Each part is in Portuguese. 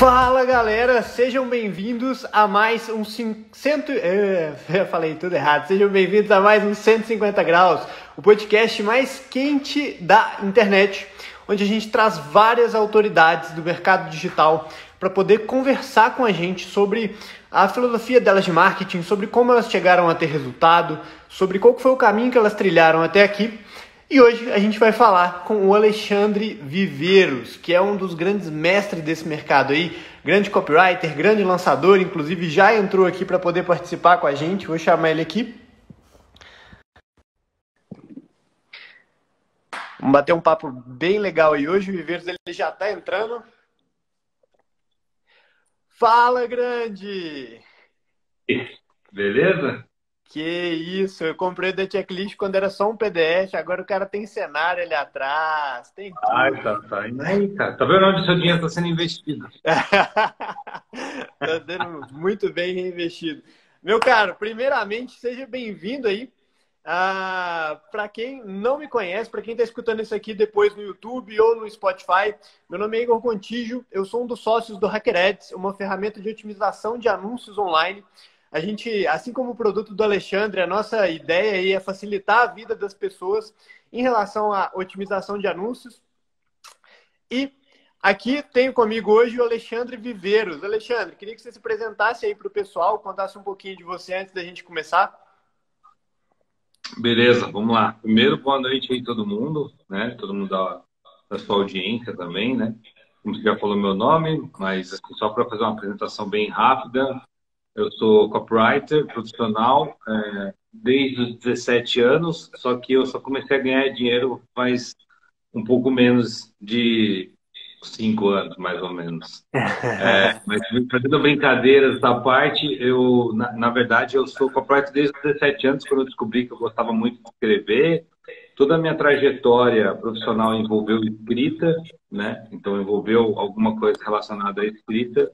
Fala galera, sejam bem-vindos a mais um cento, é, eu falei tudo errado. Sejam bem-vindos a mais um 150 graus, o podcast mais quente da internet, onde a gente traz várias autoridades do mercado digital para poder conversar com a gente sobre a filosofia delas de marketing, sobre como elas chegaram a ter resultado, sobre qual foi o caminho que elas trilharam até aqui. E hoje a gente vai falar com o Alexandre Viveiros, que é um dos grandes mestres desse mercado aí, grande copywriter, grande lançador, inclusive já entrou aqui para poder participar com a gente. Vou chamar ele aqui. Vamos bater um papo bem legal aí hoje. O Viveiros ele já está entrando. Fala, grande! Beleza? Que isso, eu comprei The Checklist quando era só um PDF, agora o cara tem cenário ali atrás, tem tudo. Ai, tá, tá aí, cara. Tá vendo onde o seu dinheiro está sendo investido? tá sendo muito bem reinvestido. Meu caro, primeiramente, seja bem-vindo aí. Ah, para quem não me conhece, para quem está escutando isso aqui depois no YouTube ou no Spotify, meu nome é Igor Contígio, eu sou um dos sócios do HackerAds, uma ferramenta de otimização de anúncios online. A gente, assim como o produto do Alexandre, a nossa ideia aí é facilitar a vida das pessoas em relação à otimização de anúncios. E aqui tenho comigo hoje o Alexandre Viveiros. Alexandre, queria que você se apresentasse aí para o pessoal, contasse um pouquinho de você antes da gente começar. Beleza, vamos lá. Primeiro, boa noite aí todo mundo, né? Todo mundo da, da sua audiência também, né? Como você já falou meu nome, mas só para fazer uma apresentação bem rápida, eu sou copywriter profissional é, desde os 17 anos, só que eu só comecei a ganhar dinheiro faz um pouco menos de cinco anos, mais ou menos. É, mas fazendo brincadeiras da parte, eu, na, na, verdade, eu sou copywriter desde os 17 anos, quando eu descobri que eu gostava muito de escrever. Toda a minha trajetória profissional envolveu escrita, né? Então, envolveu alguma coisa relacionada à escrita.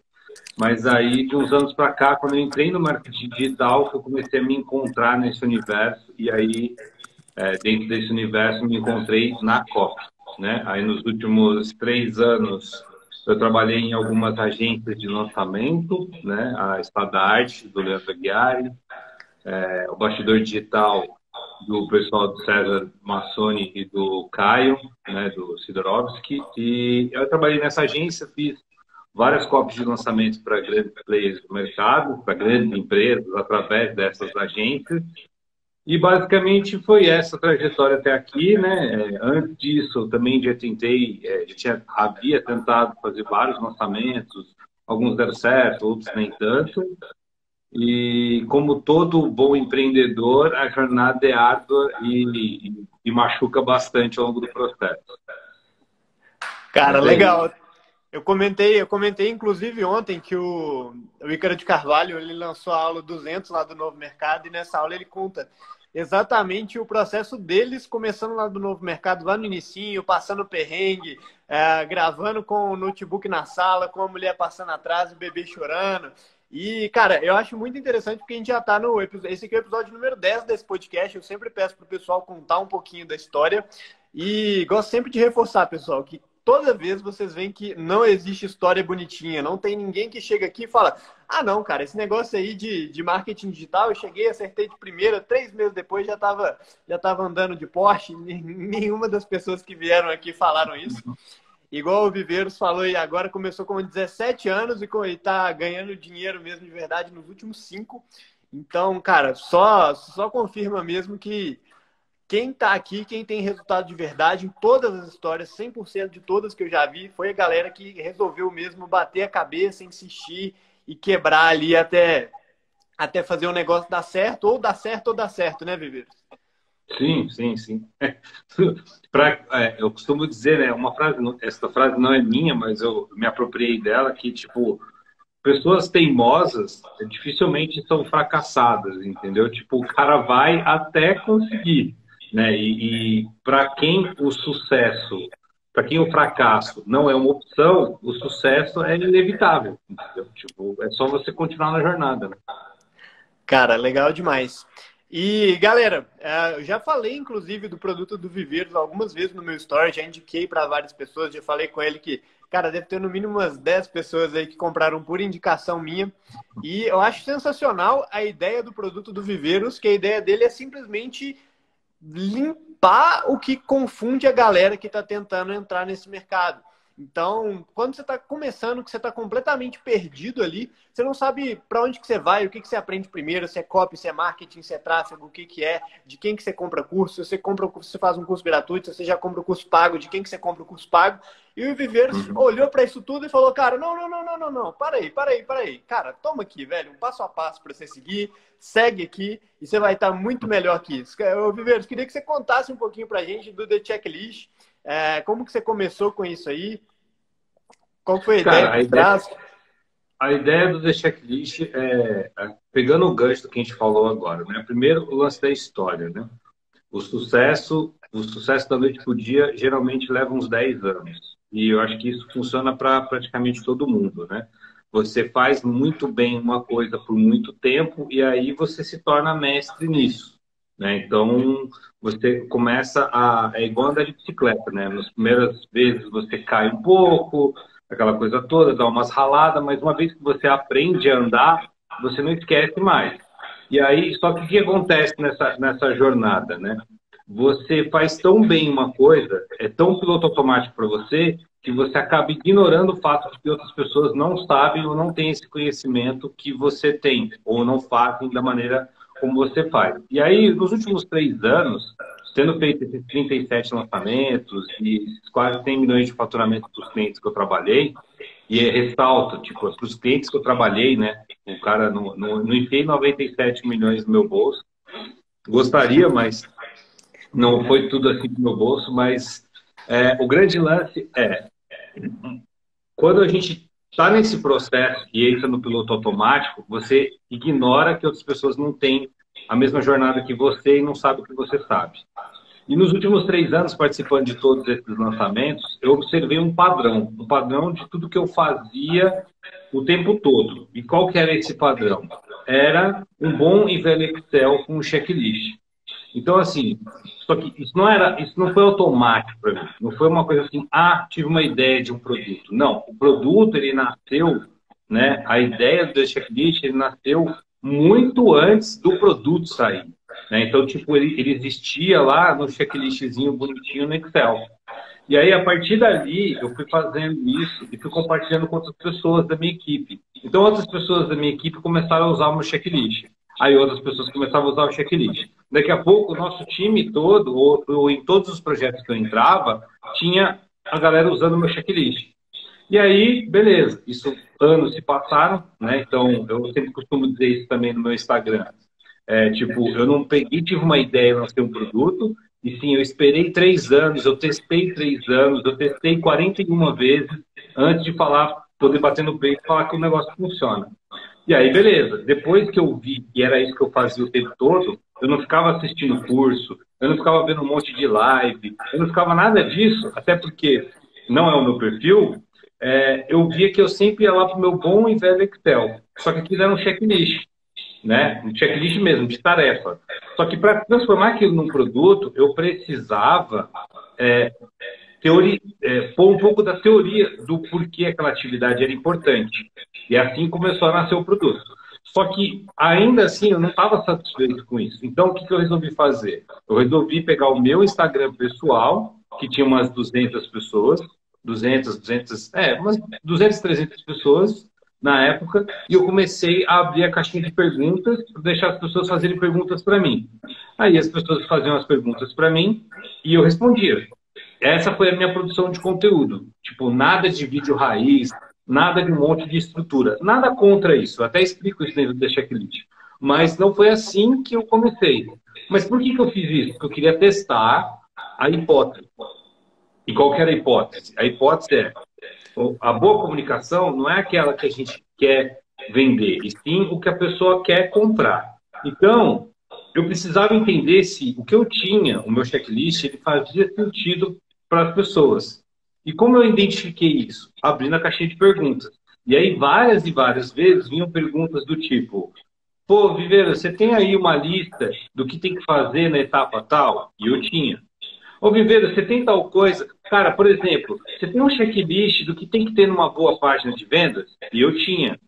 Mas aí, de uns anos para cá, quando eu entrei no marketing digital, eu comecei a me encontrar nesse universo. E aí, é, dentro desse universo, me encontrei na COP né? Aí nos últimos três anos eu trabalhei em algumas agências de lançamento, né? A Espada Arte do Leandro Aguiari, é, o Bastidor Digital do pessoal do César Massoni e do Caio, né? Do Sidorovski. E eu trabalhei nessa agência, fiz várias cópias de lançamento para grandes players do mercado, para grandes empresas, através dessas agências. E basicamente foi essa trajetória até aqui, né? É, antes disso, eu também já tentei, é, já tinha, havia tentado fazer vários lançamentos, alguns deram certo, outros nem tanto. E como todo bom empreendedor, a jornada é árdua e, e, e machuca bastante ao longo do processo. Cara, legal. Eu comentei, eu comentei inclusive ontem que o, o Ícaro de Carvalho ele lançou a aula 200 lá do Novo Mercado e nessa aula ele conta exatamente o processo deles começando lá do novo mercado, lá no inicinho, passando perrengue, é, gravando com o notebook na sala, com a mulher passando atrás, o bebê chorando. E, cara, eu acho muito interessante porque a gente já tá no episódio. Esse aqui é o episódio número 10 desse podcast. Eu sempre peço pro pessoal contar um pouquinho da história. E gosto sempre de reforçar, pessoal, que toda vez vocês veem que não existe história bonitinha, não tem ninguém que chega aqui e fala: ah, não, cara, esse negócio aí de, de marketing digital, eu cheguei, acertei de primeira, três meses depois já estava já tava andando de Porsche. Nenhuma das pessoas que vieram aqui falaram isso. Igual o Viveiros falou, e agora começou com 17 anos e está ganhando dinheiro mesmo de verdade nos últimos cinco. Então, cara, só, só confirma mesmo que quem está aqui, quem tem resultado de verdade em todas as histórias, 100% de todas que eu já vi, foi a galera que resolveu mesmo bater a cabeça, insistir e quebrar ali até, até fazer o negócio dar certo, ou dar certo ou dar certo, né, Viveiros? Sim, sim, sim. pra, é, eu costumo dizer, né, uma frase, essa frase não é minha, mas eu me apropriei dela, que, tipo, pessoas teimosas dificilmente são fracassadas, entendeu? Tipo, o cara vai até conseguir. Né? E, e para quem o sucesso, para quem o fracasso não é uma opção, o sucesso é inevitável. Tipo, é só você continuar na jornada. Né? Cara, legal demais. E, galera, é, eu já falei, inclusive, do produto do Viveiros algumas vezes no meu story, já indiquei para várias pessoas, já falei com ele que, cara, deve ter no mínimo umas 10 pessoas aí que compraram por indicação minha. E eu acho sensacional a ideia do produto do Viveiros, que a ideia dele é simplesmente limpar o que confunde a galera que está tentando entrar nesse mercado. Então, quando você está começando, que você está completamente perdido ali, você não sabe para onde que você vai, o que, que você aprende primeiro, se é copy, se é marketing, se é tráfego, o que, que é, de quem que você compra curso, se você compra se você faz um curso gratuito, se você já compra o curso pago, de quem que você compra o curso pago. E o Viveiros uhum. olhou para isso tudo e falou, cara, não, não, não, não, não, não, para aí, para aí, para aí. Cara, toma aqui, velho, um passo a passo para você seguir, segue aqui e você vai estar muito melhor que isso. Ô, Viveiros, queria que você contasse um pouquinho para a gente do The Checklist, é, como que você começou com isso aí? Qual foi a Cara, ideia? A ideia, a ideia do The Checklist é, é, pegando o gancho do que a gente falou agora, né? Primeiro, o lance da história, né? O sucesso, o sucesso da noite por dia geralmente leva uns 10 anos. E eu acho que isso funciona para praticamente todo mundo, né? Você faz muito bem uma coisa por muito tempo e aí você se torna mestre nisso. Né? Então, você começa a. É igual andar de bicicleta, né? Nas primeiras vezes você cai um pouco, aquela coisa toda, dá umas raladas, mas uma vez que você aprende a andar, você não esquece mais. E aí, só que o que acontece nessa, nessa jornada, né? Você faz tão bem uma coisa, é tão piloto automático para você, que você acaba ignorando o fato de que outras pessoas não sabem ou não têm esse conhecimento que você tem, ou não fazem da maneira como você faz. E aí, nos últimos três anos, tendo feito esses 37 lançamentos e quase 100 milhões de faturamento para os clientes que eu trabalhei, e ressalto, tipo, para os clientes que eu trabalhei, né? O cara não, não, não enfiei 97 milhões no meu bolso. Gostaria, mas não foi tudo assim no meu bolso. Mas é, o grande lance é quando a gente está nesse processo e entra no piloto automático, você ignora que outras pessoas não têm a mesma jornada que você e não sabe o que você sabe. E nos últimos três anos, participando de todos esses lançamentos, eu observei um padrão, um padrão de tudo que eu fazia o tempo todo. E qual que era esse padrão? Era um bom e velho Excel com um checklist. Então, assim, só que isso não era, isso não foi automático para mim. Não foi uma coisa assim, ah, tive uma ideia de um produto. Não, o produto ele nasceu, né? A ideia do checklist ele nasceu muito antes do produto sair. Né? Então, tipo, ele, ele existia lá no checklistzinho bonitinho no Excel. E aí, a partir dali, eu fui fazendo isso e fui compartilhando com outras pessoas da minha equipe. Então, outras pessoas da minha equipe começaram a usar o meu checklist. Aí, outras pessoas começaram a usar o checklist. Daqui a pouco, o nosso time todo, ou, ou em todos os projetos que eu entrava, tinha a galera usando o meu checklist. E aí, beleza, isso anos se passaram, né? Então, eu sempre costumo dizer isso também no meu Instagram. É, tipo, eu não peguei, tive uma ideia, lancei um produto, e sim, eu esperei três anos, eu testei três anos, eu testei 41 vezes antes de falar, poder bater no peito e falar que o negócio funciona. E aí, beleza. Depois que eu vi que era isso que eu fazia o tempo todo, eu não ficava assistindo curso, eu não ficava vendo um monte de live, eu não ficava nada disso, até porque não é o meu perfil, é, eu via que eu sempre ia lá para o meu bom e velho Excel. Só que aquilo era um checklist né? Um checklist mesmo, de tarefa. Só que para transformar aquilo num produto, eu precisava é, teoria, é, pôr um pouco da teoria do porquê aquela atividade era importante. E assim começou a nascer o produto. Só que, ainda assim, eu não estava satisfeito com isso. Então, o que, que eu resolvi fazer? Eu resolvi pegar o meu Instagram pessoal, que tinha umas 200 pessoas, 200, 200, é, umas 200, 300 pessoas, na época, e eu comecei a abrir a caixinha de perguntas para deixar as pessoas fazerem perguntas para mim. Aí as pessoas faziam as perguntas para mim e eu respondia. Essa foi a minha produção de conteúdo. Tipo, nada de vídeo raiz, nada de um monte de estrutura. Nada contra isso. Até explico isso dentro da checklist. Mas não foi assim que eu comecei. Mas por que, que eu fiz isso? Porque eu queria testar a hipótese. E qual era a hipótese? A hipótese é a boa comunicação não é aquela que a gente quer vender, e sim o que a pessoa quer comprar. Então, eu precisava entender se o que eu tinha, o meu checklist, ele fazia sentido para as pessoas. E como eu identifiquei isso? Abrindo a caixinha de perguntas. E aí, várias e várias vezes, vinham perguntas do tipo: pô, Viveiro, você tem aí uma lista do que tem que fazer na etapa tal? E eu tinha. Ô, Viveiro, você tem tal coisa? Cara, por exemplo, você tem um checklist do que tem que ter numa boa página de vendas? E eu tinha.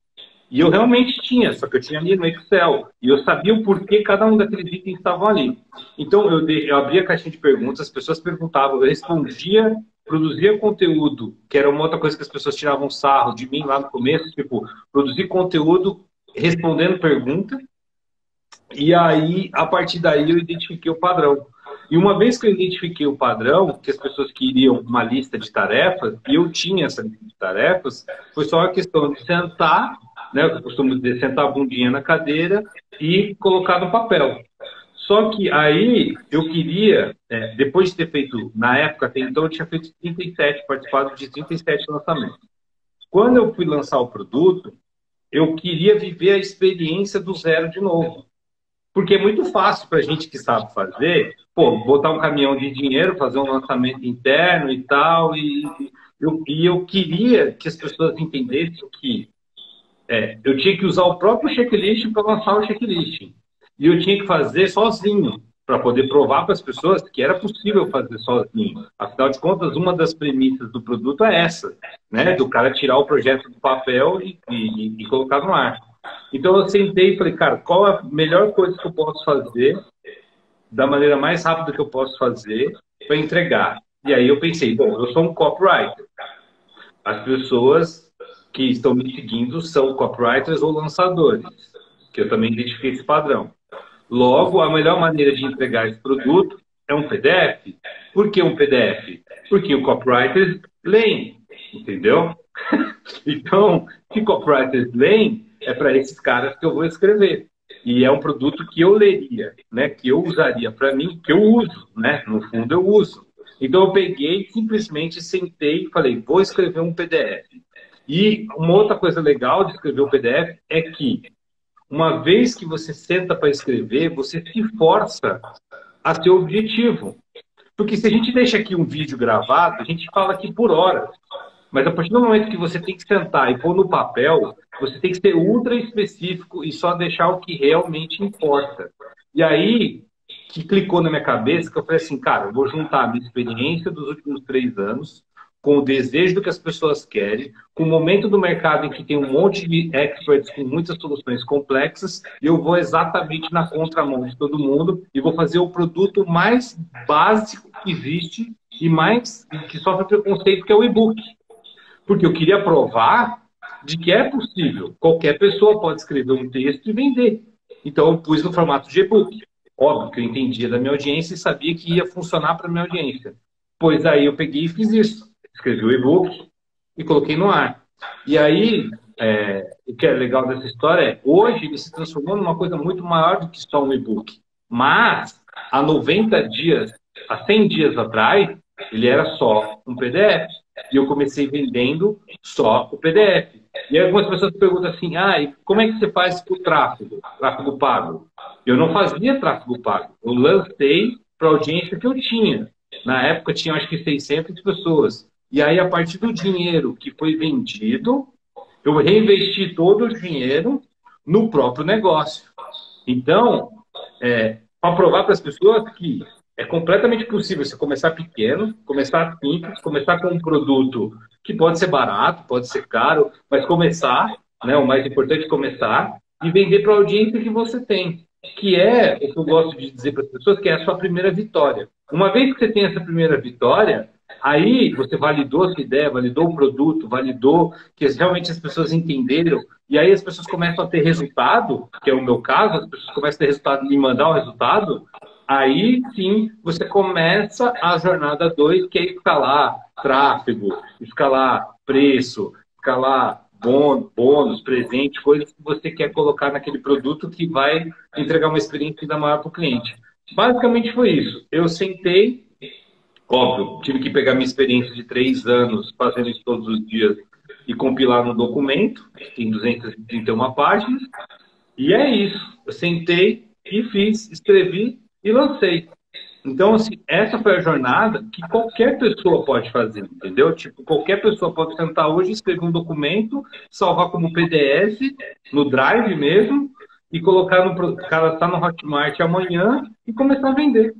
E eu realmente tinha, só que eu tinha ali no Excel. E eu sabia o porquê cada um daqueles itens estavam ali. Então, eu, eu abria a caixinha de perguntas, as pessoas perguntavam, eu respondia, produzia conteúdo, que era uma outra coisa que as pessoas tiravam sarro de mim lá no começo, tipo, produzir conteúdo respondendo pergunta. E aí, a partir daí, eu identifiquei o padrão. E uma vez que eu identifiquei o padrão, que as pessoas queriam uma lista de tarefas, e eu tinha essa lista de tarefas, foi só a questão de sentar, né, eu costumo dizer, sentar a bundinha na cadeira e colocar no papel. Só que aí eu queria, é, depois de ter feito, na época então, eu tinha feito 37, participado de 37 lançamentos. Quando eu fui lançar o produto, eu queria viver a experiência do zero de novo. Porque é muito fácil para a gente que sabe fazer, pô, botar um caminhão de dinheiro, fazer um lançamento interno e tal. E eu, e eu queria que as pessoas entendessem que é, eu tinha que usar o próprio checklist para lançar o checklist. E eu tinha que fazer sozinho, para poder provar para as pessoas que era possível fazer sozinho. Afinal de contas, uma das premissas do produto é essa, né? Do cara tirar o projeto do papel e, e, e colocar no ar. Então eu sentei e falei, cara, qual a melhor coisa que eu posso fazer, da maneira mais rápida que eu posso fazer, para entregar? E aí eu pensei, bom, eu sou um copywriter. As pessoas que estão me seguindo são copywriters ou lançadores, que eu também identifiquei esse padrão. Logo, a melhor maneira de entregar esse produto é um PDF. Por que um PDF? Porque o copywriter leem, entendeu? então, se copywriters leem, é para esses caras que eu vou escrever. E é um produto que eu leria, né? Que eu usaria para mim, que eu uso, né? No fundo eu uso. Então eu peguei, simplesmente sentei e falei, vou escrever um PDF. E uma outra coisa legal de escrever um PDF é que uma vez que você senta para escrever, você se força a seu objetivo. Porque se a gente deixa aqui um vídeo gravado, a gente fala aqui por horas. Mas a partir do momento que você tem que sentar e pôr no papel, você tem que ser ultra específico e só deixar o que realmente importa. E aí, que clicou na minha cabeça, que eu falei assim, cara, eu vou juntar a minha experiência dos últimos três anos com o desejo do que as pessoas querem, com o momento do mercado em que tem um monte de experts com muitas soluções complexas, eu vou exatamente na contramão de todo mundo e vou fazer o produto mais básico que existe e mais que sofre preconceito, que é o e-book. Porque eu queria provar de que é possível. Qualquer pessoa pode escrever um texto e vender. Então eu pus no formato de e-book. Óbvio que eu entendia da minha audiência e sabia que ia funcionar para minha audiência. Pois aí eu peguei e fiz isso escrevi o e-book e coloquei no ar. E aí, é, o que é legal dessa história é, hoje ele se transformou numa coisa muito maior do que só um e-book. Mas, há 90 dias, há 100 dias atrás, ele era só um PDF. E eu comecei vendendo só o PDF. E algumas pessoas perguntam assim, ah, e como é que você faz o tráfego, tráfego pago? Eu não fazia tráfego pago. Eu lancei para a audiência que eu tinha. Na época tinha acho que 600 pessoas. E aí, a partir do dinheiro que foi vendido, eu reinvesti todo o dinheiro no próprio negócio. Então, é, para provar para as pessoas que é completamente possível você começar pequeno, começar simples, começar com um produto que pode ser barato, pode ser caro, mas começar, né, o mais importante é começar e vender para a audiência que você tem, que é o que eu gosto de dizer para as pessoas, que é a sua primeira vitória. Uma vez que você tem essa primeira vitória, Aí você validou a sua ideia, validou o produto, validou que realmente as pessoas entenderam, e aí as pessoas começam a ter resultado, que é o meu caso, as pessoas começam a ter resultado me mandar o resultado, aí sim você começa a jornada 2, que é escalar tráfego, escalar preço, escalar bônus, presente, coisas que você quer colocar naquele produto que vai entregar uma experiência ainda maior para o cliente. Basicamente foi isso. Eu sentei, Óbvio, tive que pegar minha experiência de três anos fazendo isso todos os dias e compilar no documento, que tem 231 páginas. E é isso. Eu sentei e fiz, escrevi e lancei. Então, assim, essa foi a jornada que qualquer pessoa pode fazer, entendeu? Tipo, qualquer pessoa pode sentar hoje, escrever um documento, salvar como PDF, no Drive mesmo, e colocar no cara tá no Hotmart amanhã e começar a vender.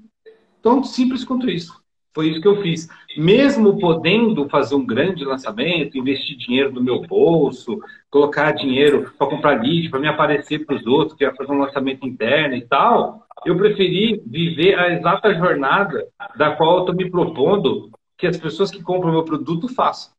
Tão simples quanto isso. Foi isso que eu fiz. Mesmo podendo fazer um grande lançamento, investir dinheiro do meu bolso, colocar dinheiro para comprar lead, para me aparecer para os outros, que ia fazer um lançamento interno e tal, eu preferi viver a exata jornada da qual eu estou me propondo que as pessoas que compram meu produto façam.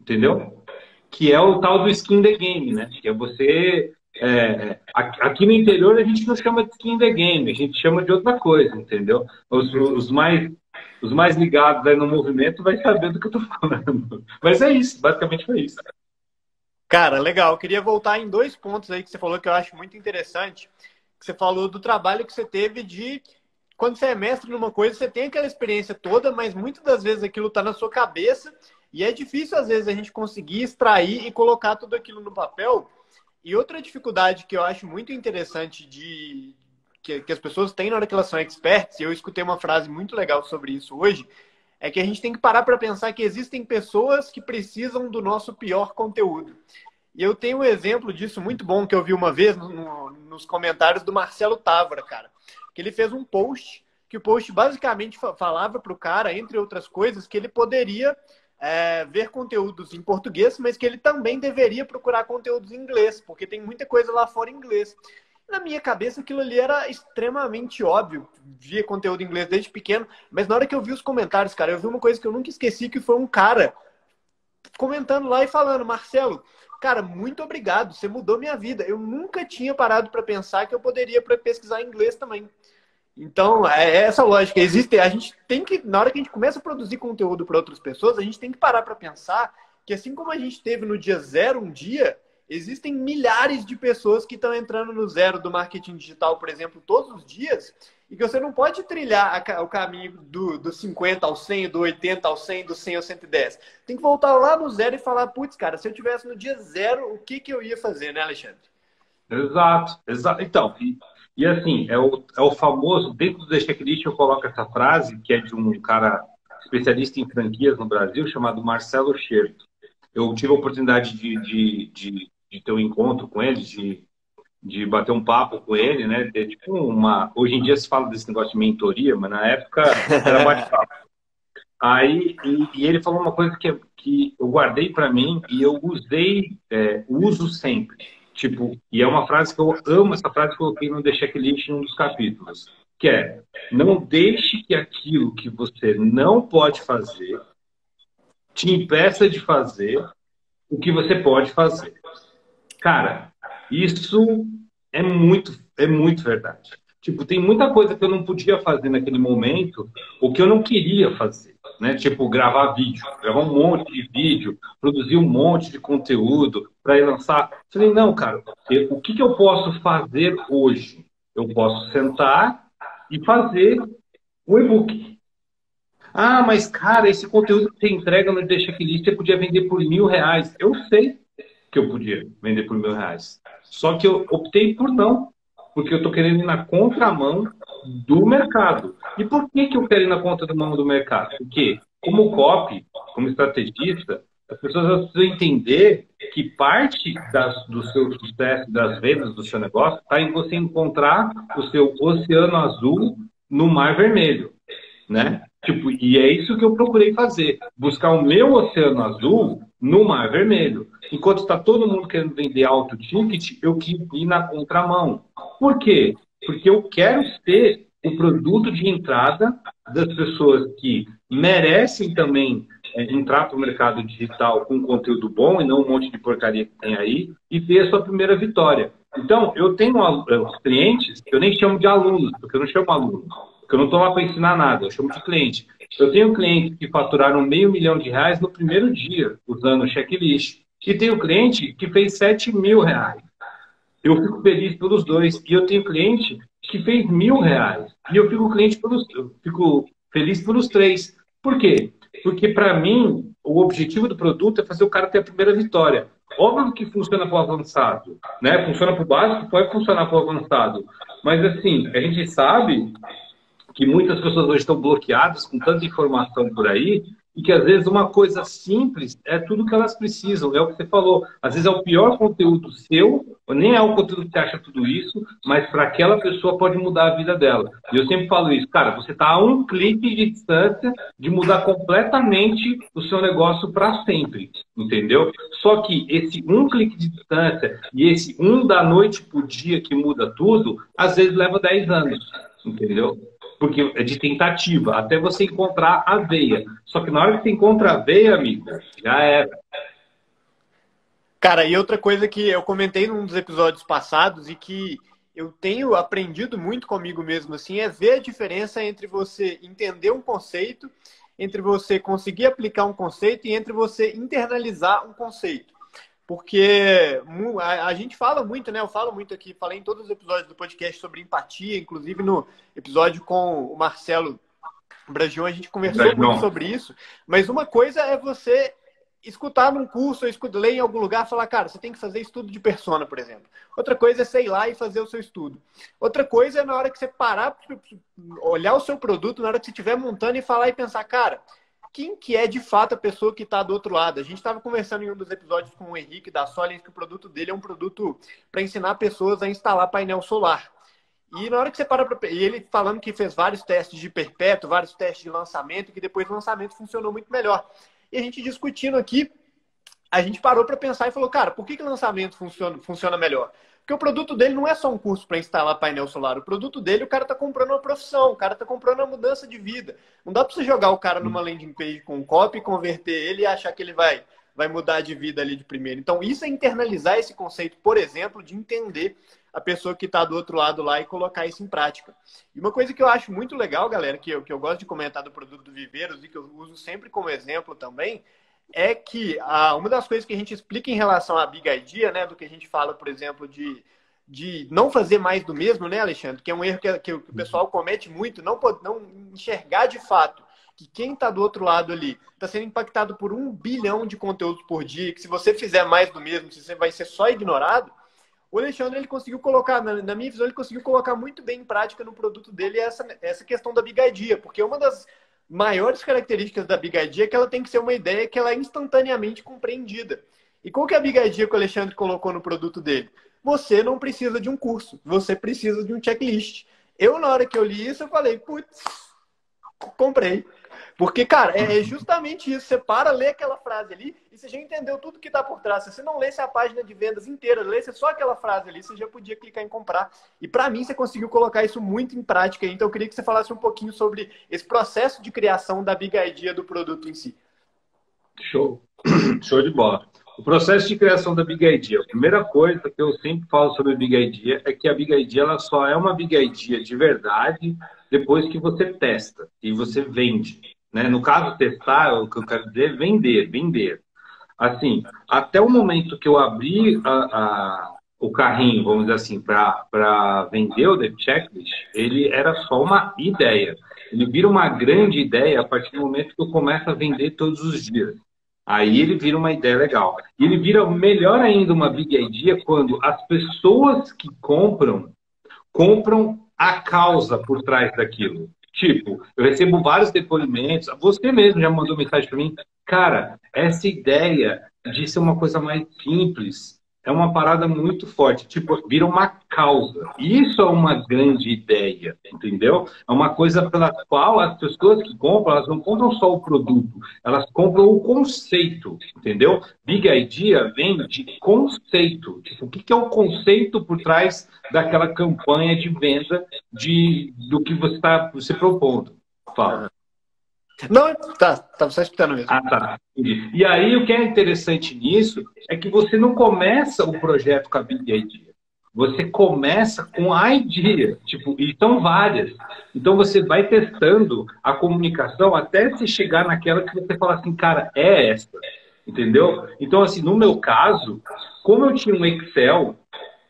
Entendeu? Que é o tal do skin the game, né? Que é você é, aqui no interior a gente não chama de skin the game, a gente chama de outra coisa, entendeu? Os, os mais os mais ligados aí no movimento vai saber do que eu tô falando. Mas é isso, basicamente foi isso. Cara, legal. Eu queria voltar em dois pontos aí que você falou que eu acho muito interessante. Você falou do trabalho que você teve de quando você é mestre numa coisa, você tem aquela experiência toda, mas muitas das vezes aquilo está na sua cabeça e é difícil às vezes a gente conseguir extrair e colocar tudo aquilo no papel. E outra dificuldade que eu acho muito interessante de, que, que as pessoas têm na hora que elas são experts, e eu escutei uma frase muito legal sobre isso hoje, é que a gente tem que parar para pensar que existem pessoas que precisam do nosso pior conteúdo. E eu tenho um exemplo disso muito bom que eu vi uma vez no, no, nos comentários do Marcelo Távora, cara. Que ele fez um post, que o post basicamente falava para o cara, entre outras coisas, que ele poderia é, ver conteúdos em português, mas que ele também deveria procurar conteúdos em inglês, porque tem muita coisa lá fora em inglês. Na minha cabeça, aquilo ali era extremamente óbvio. Via conteúdo em inglês desde pequeno, mas na hora que eu vi os comentários, cara, eu vi uma coisa que eu nunca esqueci, que foi um cara comentando lá e falando, Marcelo, cara, muito obrigado, você mudou minha vida. Eu nunca tinha parado para pensar que eu poderia pesquisar inglês também. Então, é essa lógica. Existe, a gente tem que, na hora que a gente começa a produzir conteúdo para outras pessoas, a gente tem que parar para pensar que assim como a gente teve no dia zero um dia, Existem milhares de pessoas que estão entrando no zero do marketing digital, por exemplo, todos os dias, e que você não pode trilhar o caminho do, do 50 ao 100, do 80 ao 100, do 100 ao 110. Tem que voltar lá no zero e falar, putz, cara, se eu tivesse no dia zero, o que, que eu ia fazer, né, Alexandre? Exato, exato. Então, e, assim, é o, é o famoso, dentro do checklist eu coloco essa frase, que é de um cara especialista em franquias no Brasil, chamado Marcelo Scherto. Eu tive a oportunidade de, de, de de ter um encontro com ele, de, de bater um papo com ele, né? Ter, tipo uma... Hoje em dia se fala desse negócio de mentoria, mas na época era bate-papo. Aí, e, e, ele falou uma coisa que, que eu guardei para mim e eu usei, é, uso sempre. Tipo, e é uma frase que eu amo, essa frase que eu coloquei no Checklist em um dos capítulos, que é, não deixe que aquilo que você não pode fazer te impeça de fazer o que você pode fazer. Cara, isso é muito, é muito verdade. Tipo, tem muita coisa que eu não podia fazer naquele momento, ou que eu não queria fazer, né? Tipo, gravar vídeo, gravar um monte de vídeo, produzir um monte de conteúdo para lançar. Falei, não, cara, o que, que eu posso fazer hoje? Eu posso sentar e fazer o e-book. Ah, mas, cara, esse conteúdo que você entrega no The Checklist, você podia vender por mil reais. Eu sei que eu podia vender por mil reais. Só que eu optei por não, porque eu estou querendo ir na contramão do mercado. E por que, que eu quero ir na contramão do mercado? Porque, como copy, como estrategista, as pessoas precisam entender que parte das, do seu sucesso, das vendas do seu negócio, está em você encontrar o seu oceano azul no mar vermelho, né? Tipo, e é isso que eu procurei fazer, buscar o meu oceano azul no Mar Vermelho. Enquanto está todo mundo querendo vender alto ticket, eu quis ir na contramão. Por quê? Porque eu quero ter o produto de entrada das pessoas que merecem também é, entrar para o mercado digital com conteúdo bom e não um monte de porcaria que tem aí e ter a sua primeira vitória. Então, eu tenho os clientes eu nem chamo de alunos, porque eu não chamo alunos, porque eu não estou lá para ensinar nada, eu chamo de cliente. Eu tenho clientes que faturaram meio milhão de reais no primeiro dia, usando o checklist. E tenho cliente que fez 7 mil reais. Eu fico feliz pelos dois. E eu tenho cliente que fez mil reais. E eu fico, cliente pelos, fico feliz pelos três. Por quê? Porque, para mim, o objetivo do produto é fazer o cara ter a primeira vitória. Óbvio que funciona para o avançado, né? Funciona para o básico, pode funcionar para o avançado. Mas, assim, a gente sabe que muitas pessoas hoje estão bloqueadas com tanta informação por aí e que às vezes uma coisa simples é tudo que elas precisam, é o que você falou. Às vezes é o pior conteúdo seu, nem é o conteúdo que você acha tudo isso, mas para aquela pessoa pode mudar a vida dela. E eu sempre falo isso, cara, você está a um clique de distância de mudar completamente o seu negócio para sempre, entendeu? Só que esse um clique de distância e esse um da noite por dia que muda tudo, às vezes leva 10 anos, entendeu? Porque é de tentativa, até você encontrar a veia. Só que na hora que você encontra a veia, amigo, já era. Cara, e outra coisa que eu comentei num dos episódios passados e que eu tenho aprendido muito comigo mesmo assim é ver a diferença entre você entender um conceito, entre você conseguir aplicar um conceito e entre você internalizar um conceito. Porque a, a, gente fala muito, né? Eu falo muito aqui, falei em todos os episódios do podcast sobre empatia, inclusive no episódio com o Marcelo Bragion, a gente conversou muito sobre isso. Mas uma coisa é você escutar num curso, escutar, ler em algum lugar, falar, cara, você tem que fazer estudo de persona, por exemplo. Outra coisa é sei lá e fazer o seu estudo. Outra coisa é na hora que você parar, olhar o seu produto, na hora que você estiver montando e falar e pensar, cara, quem que é de fato a pessoa que está do outro lado. A gente estava conversando em um dos episódios com o Henrique da Solens que o produto dele é um produto para ensinar pessoas a instalar painel solar. E na hora que você para para. E ele falando que fez vários testes de perpétuo, vários testes de lançamento, que depois o lançamento funcionou muito melhor. E a gente discutindo aqui, a gente parou para pensar e falou, cara, por que, que lançamento funciona, funciona melhor? Porque o produto dele não é só um curso para instalar painel solar. O produto dele, o cara está comprando uma profissão, o cara está comprando uma mudança de vida. Não dá para você jogar o cara numa landing page com um copy, converter ele e achar que ele vai, vai mudar de vida ali de primeiro. Então, isso é internalizar esse conceito, por exemplo, de entender a pessoa que está do outro lado lá e colocar isso em prática. E uma coisa que eu acho muito legal, galera, que eu, que eu gosto de comentar do produto do Viveiros e que eu uso sempre como exemplo também, é que ah, uma das coisas que a gente explica em relação à Big Idea, né, do que a gente fala, por exemplo, de, de não fazer mais do mesmo, né, Alexandre? Que é um erro que, que o pessoal comete muito, não, não enxergar de fato que quem está do outro lado ali está sendo impactado por um bilhão de conteúdos por dia, que se você fizer mais do mesmo, você vai ser só ignorado. O Alexandre ele conseguiu colocar, na, minha visão, ele conseguiu colocar muito bem em prática no produto dele essa, essa questão da Big Idea, porque uma das maiores características da Big Idea é que ela tem que ser uma ideia que ela é instantaneamente compreendida. E qual que é a Big Idea que o Alexandre colocou no produto dele? Você não precisa de um curso, você precisa de um checklist. Eu, na hora que eu li isso, eu falei, putz, comprei. Porque, cara, é, é justamente isso. Você para, lê aquela frase ali e você já entendeu tudo que está por trás. Se você não lesse a página de vendas inteira, lesse só aquela frase ali, você já podia clicar em comprar. E para mim, você conseguiu colocar isso muito em prática. Então, eu queria que você falasse um pouquinho sobre esse processo de criação da Big Idea do produto em si. Show. Show de bola. O processo de criação da Big Idea. A primeira coisa que eu sempre falo sobre a Big Idea é que a Big Idea ela só é uma Big Idea de verdade depois que você testa e você vende. Né? No caso, testar, o que eu quero dizer é vender, vender. Assim, até o momento que eu abri a, a, o carrinho, vamos dizer assim, para vender o The Checklist, ele era só uma ideia. Ele vira uma grande ideia a partir do momento que eu começo a vender todos os dias. Aí ele vira uma ideia legal. E ele vira melhor ainda uma big idea quando as pessoas que compram, compram a causa por trás daquilo. Tipo, eu recebo vários depoimentos. Você mesmo já mandou mensagem para mim. Cara, essa ideia de ser uma coisa mais simples, é uma parada muito forte. Tipo, vira uma causa. Isso é uma grande ideia, entendeu? É uma coisa pela qual as pessoas que compram, elas não compram só o produto, elas compram o conceito, entendeu? Big Idea vem de conceito. Tipo, o que é o conceito por trás daquela campanha de venda de, do que você está você propondo? Fala. Não, tá, tá só escutando mesmo. Ah, tá. E aí, o que é interessante nisso é que você não começa o projeto com a Big Idea. Você começa com a idea, tipo, e são várias. Então você vai testando a comunicação até se chegar naquela que você fala assim, cara, é essa. Entendeu? Então, assim, no meu caso, como eu tinha um Excel,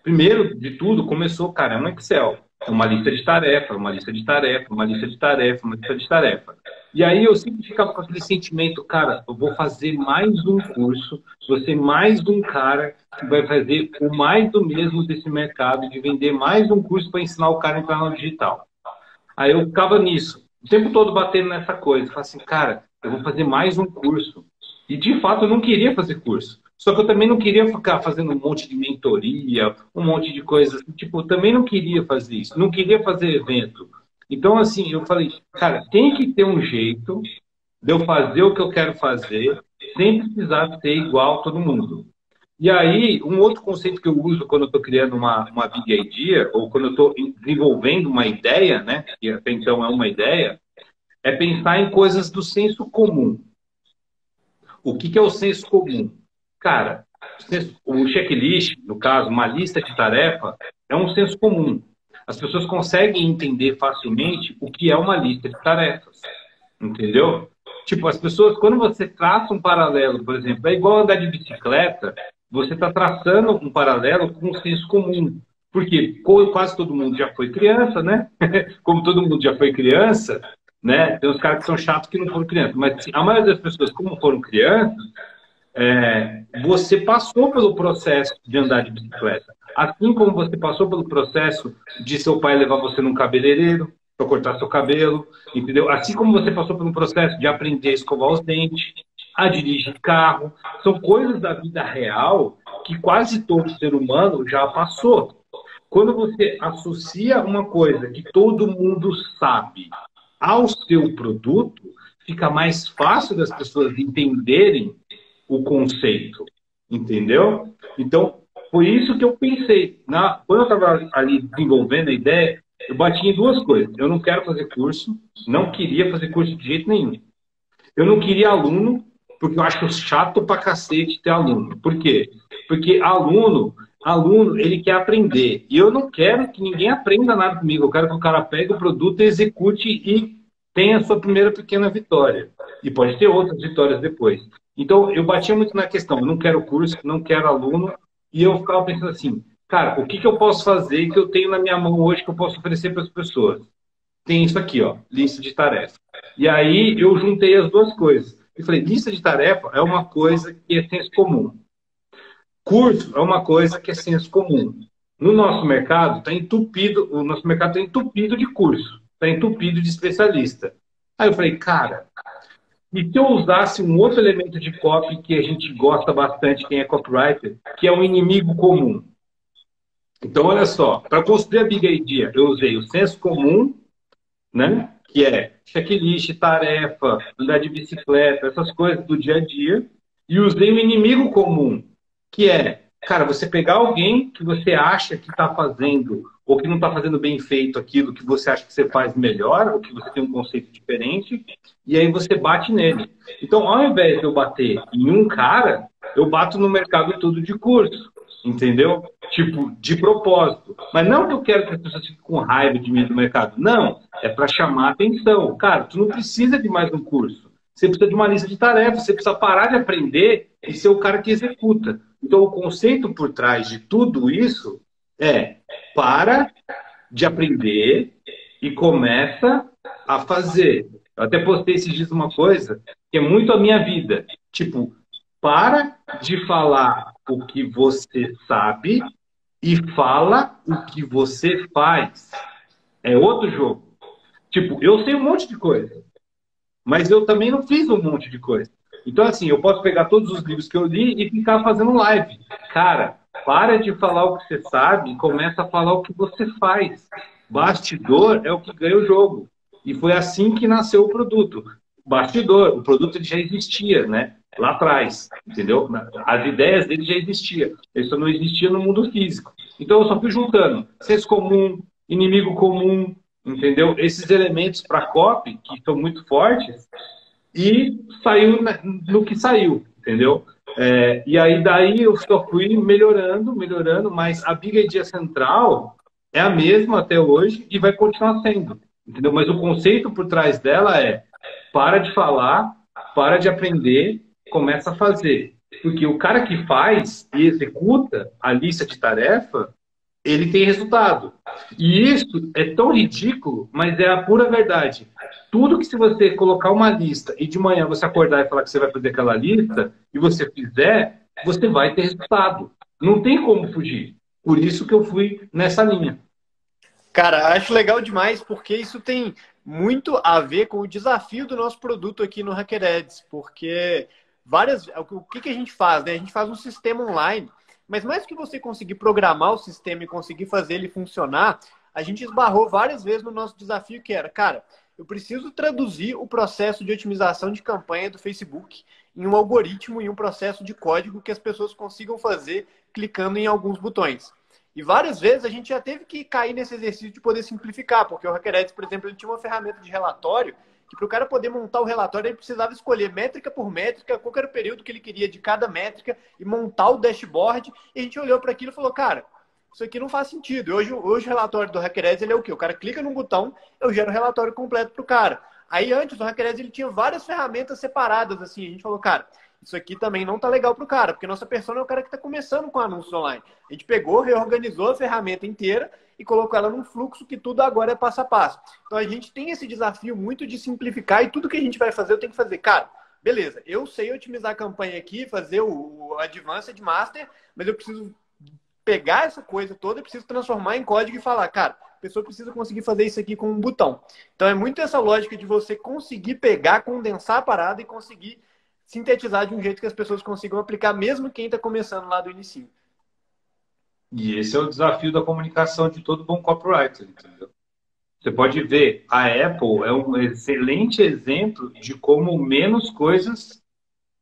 primeiro de tudo, começou, cara, é um Excel. É uma lista de tarefa, uma lista de tarefa, uma lista de tarefa, uma lista de tarefa. E aí eu sempre ficava com aquele sentimento, cara, eu vou fazer mais um curso, vou ser mais um cara que vai fazer o mais do mesmo desse mercado, de vender mais um curso para ensinar o cara a entrar no digital. Aí eu ficava nisso, o tempo todo batendo nessa coisa, falava assim, cara, eu vou fazer mais um curso. E de fato eu não queria fazer curso. Só que eu também não queria ficar fazendo um monte de mentoria, um monte de coisas. Tipo, eu também não queria fazer isso. Não queria fazer evento. Então, assim, eu falei, cara, tem que ter um jeito de eu fazer o que eu quero fazer sem precisar ser igual a todo mundo. E aí, um outro conceito que eu uso quando eu estou criando uma, uma big idea, ou quando eu estou desenvolvendo uma ideia, né, que até então é uma ideia, é pensar em coisas do senso comum. O que, que é o senso comum? Cara, o checklist, no caso, uma lista de tarefa, é um senso comum. As pessoas conseguem entender facilmente o que é uma lista de tarefas. Entendeu? Tipo, as pessoas, quando você traça um paralelo, por exemplo, é igual andar de bicicleta, você está traçando um paralelo com o senso comum. Porque quase todo mundo já foi criança, né? Como todo mundo já foi criança, né? Tem os caras que são chatos que não foram crianças. Mas a maioria das pessoas, como foram crianças, é, você passou pelo processo de andar de bicicleta. Assim como você passou pelo processo de seu pai levar você num cabeleireiro para cortar seu cabelo, entendeu? Assim como você passou pelo processo de aprender a escovar os dentes, a dirigir carro, são coisas da vida real que quase todo ser humano já passou. Quando você associa uma coisa que todo mundo sabe ao seu produto, fica mais fácil das pessoas entenderem o conceito, entendeu? Então, foi isso que eu pensei. Na, quando eu estava ali desenvolvendo a ideia, eu bati em duas coisas. Eu não quero fazer curso, não queria fazer curso de jeito nenhum. Eu não queria aluno, porque eu acho chato pra cacete ter aluno. Por quê? Porque aluno, aluno, ele quer aprender. E eu não quero que ninguém aprenda nada comigo. Eu quero que o cara pegue o produto, execute e tenha a sua primeira pequena vitória. E pode ter outras vitórias depois. Então, eu batia muito na questão, eu não quero curso, não quero aluno, e eu ficava pensando assim, cara, o que, que eu posso fazer que eu tenho na minha mão hoje que eu posso oferecer para as pessoas? Tem isso aqui, ó, lista de tarefas. E aí eu juntei as duas coisas. Eu falei, lista de tarefa é uma coisa que é senso comum. Curso é uma coisa que é senso comum. No nosso mercado está entupido, o nosso mercado está entupido de curso, está entupido de especialista. Aí eu falei, cara, e se eu usasse um outro elemento de copy que a gente gosta bastante, quem é copywriter, que é um inimigo comum? Então, olha só, para construir a Big Idea, eu usei o senso comum, né? que é checklist, tarefa, andar de bicicleta, essas coisas do dia a dia, e usei o inimigo comum, que é, cara, você pegar alguém que você acha que está fazendo ou que não está fazendo bem feito aquilo que você acha que você faz melhor, ou que você tem um conceito diferente, e aí você bate nele. Então, ao invés de eu bater em um cara, eu bato no mercado todo de curso, entendeu? Tipo, de propósito. Mas não que eu quero que as pessoas fiquem com raiva de mim do mercado. Não, é para chamar atenção. Cara, tu não precisa de mais um curso. Você precisa de uma lista de tarefas, você precisa parar de aprender e ser o cara que executa. Então, o conceito por trás de tudo isso é para de aprender e começa a fazer. Eu até postei esses dias uma coisa que é muito a minha vida. Tipo, para de falar o que você sabe e fala o que você faz. É outro jogo. Tipo, eu sei um monte de coisa, mas eu também não fiz um monte de coisa. Então, assim, eu posso pegar todos os livros que eu li e ficar fazendo live. Cara, para de falar o que você sabe e começa a falar o que você faz. Bastidor é o que ganha o jogo. E foi assim que nasceu o produto. Bastidor, o produto já existia, né? Lá atrás, entendeu? As ideias dele já existiam. Ele só não existia no mundo físico. Então eu só fui juntando senso comum, inimigo comum, entendeu? Esses elementos para copy, que são muito fortes, e saiu no que saiu, entendeu? É, e aí daí eu só fui melhorando, melhorando, mas a Big Idea Central é a mesma até hoje e vai continuar sendo, entendeu? Mas o conceito por trás dela é para de falar, para de aprender, começa a fazer. Porque o cara que faz e executa a lista de tarefa, ele tem resultado. E isso é tão ridículo, mas é a pura verdade. Tudo que se você colocar uma lista e de manhã você acordar e falar que você vai fazer aquela lista e você fizer, você vai ter resultado. Não tem como fugir. Por isso que eu fui nessa linha. Cara, acho legal demais porque isso tem muito a ver com o desafio do nosso produto aqui no HackerEds, porque várias. O que, que a gente faz? Né? A gente faz um sistema online, mas mais que você conseguir programar o sistema e conseguir fazer ele funcionar, a gente esbarrou várias vezes no nosso desafio que era, cara, eu preciso traduzir o processo de otimização de campanha do Facebook em um algoritmo e um processo de código que as pessoas consigam fazer clicando em alguns botões. E várias vezes a gente já teve que cair nesse exercício de poder simplificar, porque o HackerEds, por exemplo, ele tinha uma ferramenta de relatório que para o cara poder montar o relatório, ele precisava escolher métrica por métrica, qual era o período que ele queria de cada métrica e montar o dashboard. E a gente olhou para aquilo e falou, cara, isso aqui não faz sentido. Hoje, hoje o relatório do HackerEds ele é o quê? O cara clica num botão, eu gero o relatório completo para o cara. Aí antes o HackerEds ele tinha várias ferramentas separadas, assim. A gente falou, cara, isso aqui também não tá legal para o cara, porque nossa persona é o cara que está começando com anúncios online. A gente pegou, reorganizou a ferramenta inteira e colocou ela num fluxo que tudo agora é passo a passo. Então a gente tem esse desafio muito de simplificar e tudo que a gente vai fazer eu tenho que fazer, cara, beleza, eu sei otimizar a campanha aqui, fazer o, o Advanced Master, mas eu preciso pegar essa coisa toda e preciso transformar em código e falar, cara, a pessoa precisa conseguir fazer isso aqui com um botão. Então é muito essa lógica de você conseguir pegar, condensar a parada e conseguir sintetizar de um jeito que as pessoas consigam aplicar, mesmo quem está começando lá do início. E esse é o desafio da comunicação de todo bom copywriter, entendeu? Você pode ver, a Apple é um excelente exemplo de como menos coisas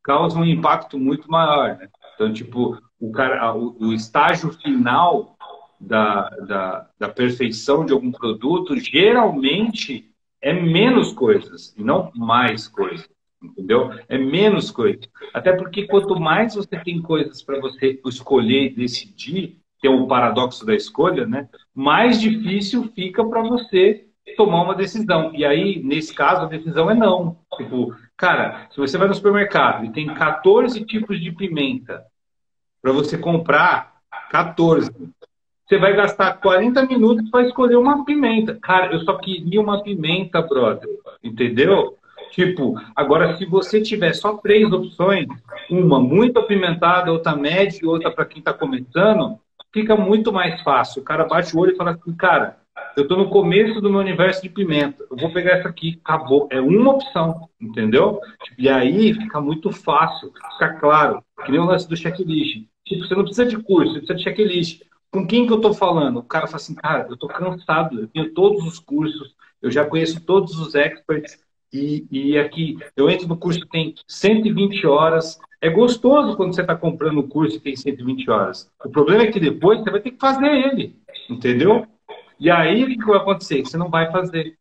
causam um impacto muito maior. Né? Então, tipo, o, cara, o, o estágio final da, da, da perfeição de algum produto geralmente é menos coisas e não mais coisas entendeu? É menos coisa. Até porque quanto mais você tem coisas para você escolher e decidir, que é o paradoxo da escolha, né? Mais difícil fica para você tomar uma decisão. E aí, nesse caso, a decisão é não. Tipo, cara, se você vai no supermercado e tem 14 tipos de pimenta para você comprar 14, você vai gastar 40 minutos para escolher uma pimenta. Cara, eu só queria uma pimenta, brother. Entendeu? Tipo, agora se você tiver só três opções, uma muito apimentada, outra média e outra para quem está começando, fica muito mais fácil. O cara bate o olho e fala assim, cara, eu estou no começo do meu universo de pimenta, eu vou pegar essa aqui, acabou. É uma opção, entendeu? E aí fica muito fácil, fica claro, que nem o lance do checklist. Tipo, você não precisa de curso, você precisa de checklist. Com quem que eu estou falando? O cara fala assim, cara, eu estou cansado, eu tenho todos os cursos, eu já conheço todos os experts, e, e aqui, eu entro no curso tem 120 horas. É gostoso quando você está comprando o curso e tem 120 horas. O problema é que depois você vai ter que fazer ele, entendeu? E aí o que vai acontecer? Você não vai fazer.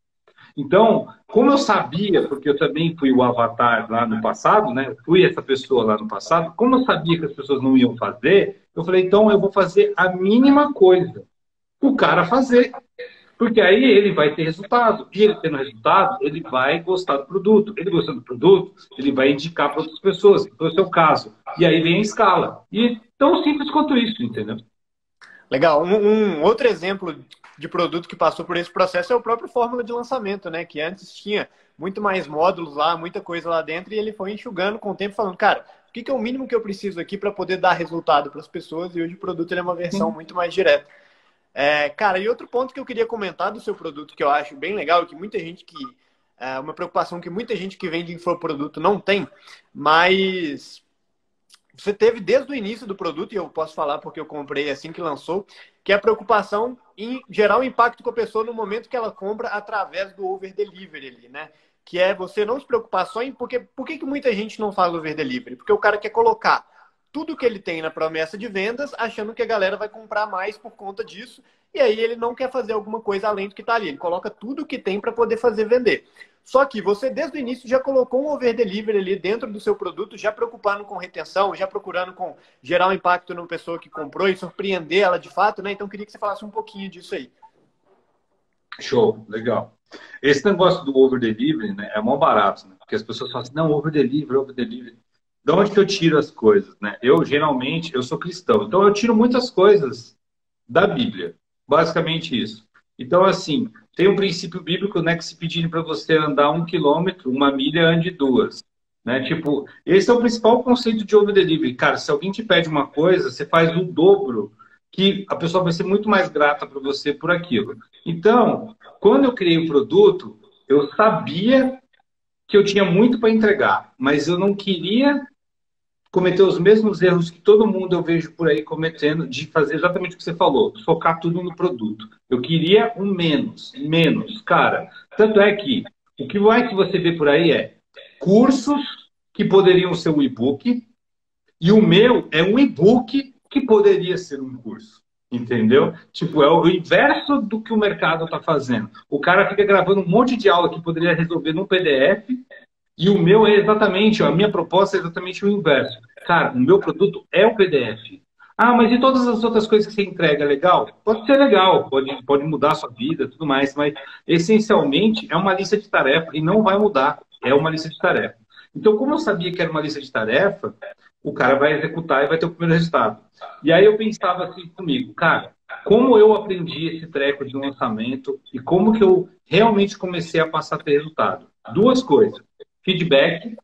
Então, como eu sabia, porque eu também fui o avatar lá no passado, né? Fui essa pessoa lá no passado, como eu sabia que as pessoas não iam fazer, eu falei, então eu vou fazer a mínima coisa. O cara fazer. Porque aí ele vai ter resultado. E ele tendo resultado, ele vai gostar do produto. Ele gostando do produto, ele vai indicar para outras pessoas. Então, esse é o caso. E aí vem a escala. E tão simples quanto isso, entendeu? Legal. Um, um, outro exemplo de produto que passou por esse processo é o próprio fórmula de lançamento, né? Que antes tinha muito mais módulos lá, muita coisa lá dentro, e ele foi enxugando com o tempo, falando, cara, o que é o mínimo que eu preciso aqui para poder dar resultado para as pessoas? E hoje o produto é uma versão muito mais direta. É, cara, e outro ponto que eu queria comentar do seu produto que eu acho bem legal, que muita gente que. É uma preocupação que muita gente que vende infoproduto não tem, mas você teve desde o início do produto, e eu posso falar porque eu comprei assim que lançou, que é a preocupação em gerar um impacto com a pessoa no momento que ela compra através do over delivery ali, né? Que é você não se preocupar só em. Porque, por que, que muita gente não faz over delivery? Porque o cara quer colocar tudo que ele tem na promessa de vendas, achando que a galera vai comprar mais por conta disso, e aí ele não quer fazer alguma coisa além do que está ali. Ele coloca tudo que tem para poder fazer vender. Só que você, desde o início, já colocou um over delivery ali dentro do seu produto, já preocupando com retenção, já procurando com gerar um impacto na pessoa que comprou e surpreender ela de fato, né? Então, queria que você falasse um pouquinho disso aí. Show, legal. Esse negócio do over delivery né, é mó barato, né? Porque as pessoas falam assim, não, over delivery, over delivery de onde que eu tiro as coisas, né? Eu geralmente eu sou cristão, então eu tiro muitas coisas da Bíblia, basicamente isso. Então assim tem um princípio bíblico, né, que se pedirem para você andar um quilômetro, uma milha, ande duas, né? Tipo esse é o principal conceito de over delivery, cara. Se alguém te pede uma coisa, você faz o dobro, que a pessoa vai ser muito mais grata para você por aquilo. Então, quando eu criei o produto, eu sabia que eu tinha muito para entregar, mas eu não queria cometer os mesmos erros que todo mundo eu vejo por aí cometendo, de fazer exatamente o que você falou, focar tudo no produto. Eu queria um menos, menos. Cara, tanto é que o que mais que você vê por aí é cursos que poderiam ser um e-book, e o meu é um e-book que poderia ser um curso. Entendeu? Tipo, é o inverso do que o mercado está fazendo. O cara fica gravando um monte de aula que poderia resolver num PDF e o meu é exatamente, a minha proposta é exatamente o inverso. Cara, o meu produto é o PDF. Ah, mas e todas as outras coisas que você entrega, legal? Pode ser legal, pode, pode mudar a sua vida, tudo mais, mas essencialmente é uma lista de tarefa e não vai mudar. É uma lista de tarefa. Então, como eu sabia que era uma lista de tarefa, o cara vai executar e vai ter o primeiro resultado. E aí eu pensava assim comigo, cara, como eu aprendi esse treco de lançamento e como que eu realmente comecei a passar a ter resultado? Duas coisas feedback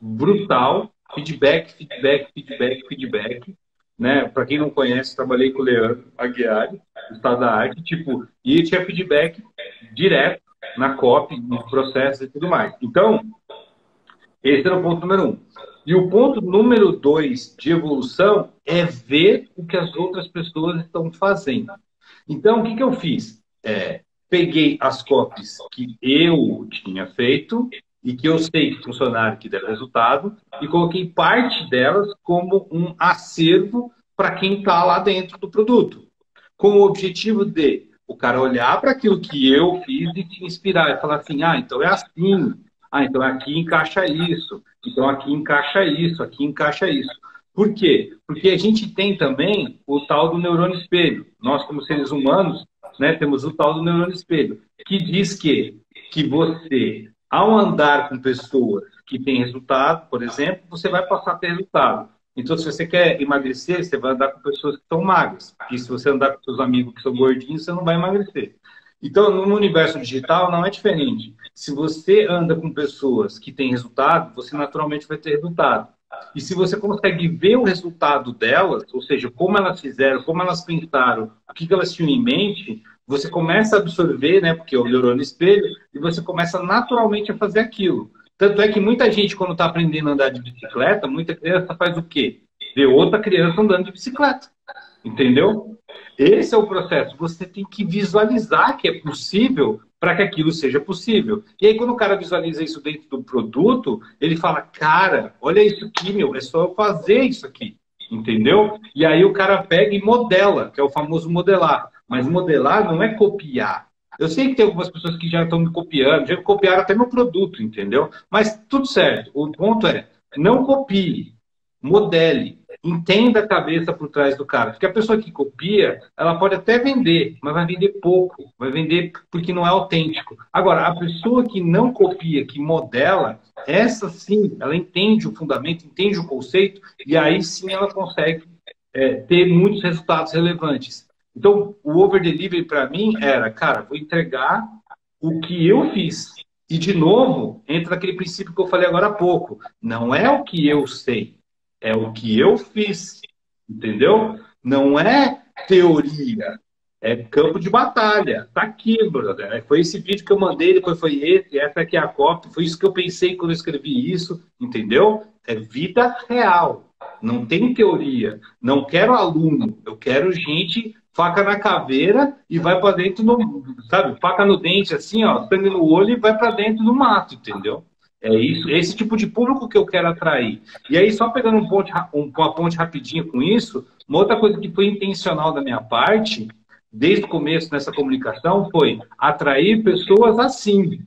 brutal, feedback, feedback, feedback, feedback. Né? Para quem não conhece, trabalhei com o Leandro Aguiar, do Estado da Arte, tipo, e tinha feedback direto na copy, no processo e tudo mais. Então, esse era o ponto número um. E o ponto número dois de evolução é ver o que as outras pessoas estão fazendo. Então, o que, que eu fiz? É, peguei as copies que eu tinha feito e que eu sei que funcionaram, que deram resultado, e coloquei parte delas como um acervo para quem está lá dentro do produto, com o objetivo de o cara olhar para aquilo que eu fiz e te inspirar, e falar assim, ah, então é assim, ah, então aqui encaixa isso, então aqui encaixa isso, aqui encaixa isso. Por quê? Porque a gente tem também o tal do neurônio espelho. Nós, como seres humanos, né, temos o tal do neurônio espelho, que diz que, que você ao andar com pessoas que têm resultado, por exemplo, você vai passar a ter resultado. Então, se você quer emagrecer, você vai andar com pessoas que estão magras. Porque se você andar com seus amigos que são gordinhos, você não vai emagrecer. Então, no universo digital não é diferente. Se você anda com pessoas que têm resultado, você naturalmente vai ter resultado. E se você consegue ver o resultado delas, ou seja, como elas fizeram, como elas pensaram, o que elas tinham em mente, você começa a absorver, né, porque o neurônio espelho, e você começa naturalmente a fazer aquilo. Tanto é que muita gente, quando está aprendendo a andar de bicicleta, muita criança faz o quê? Vê outra criança andando de bicicleta. Entendeu? Esse é o processo. Você tem que visualizar que é possível para que aquilo seja possível. E aí, quando o cara visualiza isso dentro do produto, ele fala: Cara, olha isso aqui, meu, é só eu fazer isso aqui. Entendeu? E aí o cara pega e modela, que é o famoso modelar. Mas modelar não é copiar. Eu sei que tem algumas pessoas que já estão me copiando, já copiaram até meu produto, entendeu? Mas tudo certo. O ponto é, não copie, modele, entenda a cabeça por trás do cara. Porque a pessoa que copia, ela pode até vender, mas vai vender pouco, vai vender porque não é autêntico. Agora, a pessoa que não copia, que modela, essa sim, ela entende o fundamento, entende o conceito, e aí sim ela consegue é, ter muitos resultados relevantes. Então, o over delivery para mim era, cara, vou entregar o que eu fiz. E, de novo, entra naquele princípio que eu falei agora há pouco. Não é o que eu sei, é o que eu fiz. Entendeu? Não é teoria, é campo de batalha. Tá aqui, brother. Foi esse vídeo que eu mandei, depois foi esse, essa aqui é a cópia. Foi isso que eu pensei quando eu escrevi isso, entendeu? É vida real. Não tem teoria. Não quero aluno, eu quero gente faca na caveira e vai para dentro no, sabe, faca no dente assim, ó, sangue no olho e vai para dentro do mato, entendeu? É isso, é esse tipo de público que eu quero atrair. E aí, só pegando um ponte, um, uma ponte rapidinho com isso, uma outra coisa que foi intencional da minha parte, desde o começo nessa comunicação, foi atrair pessoas assim.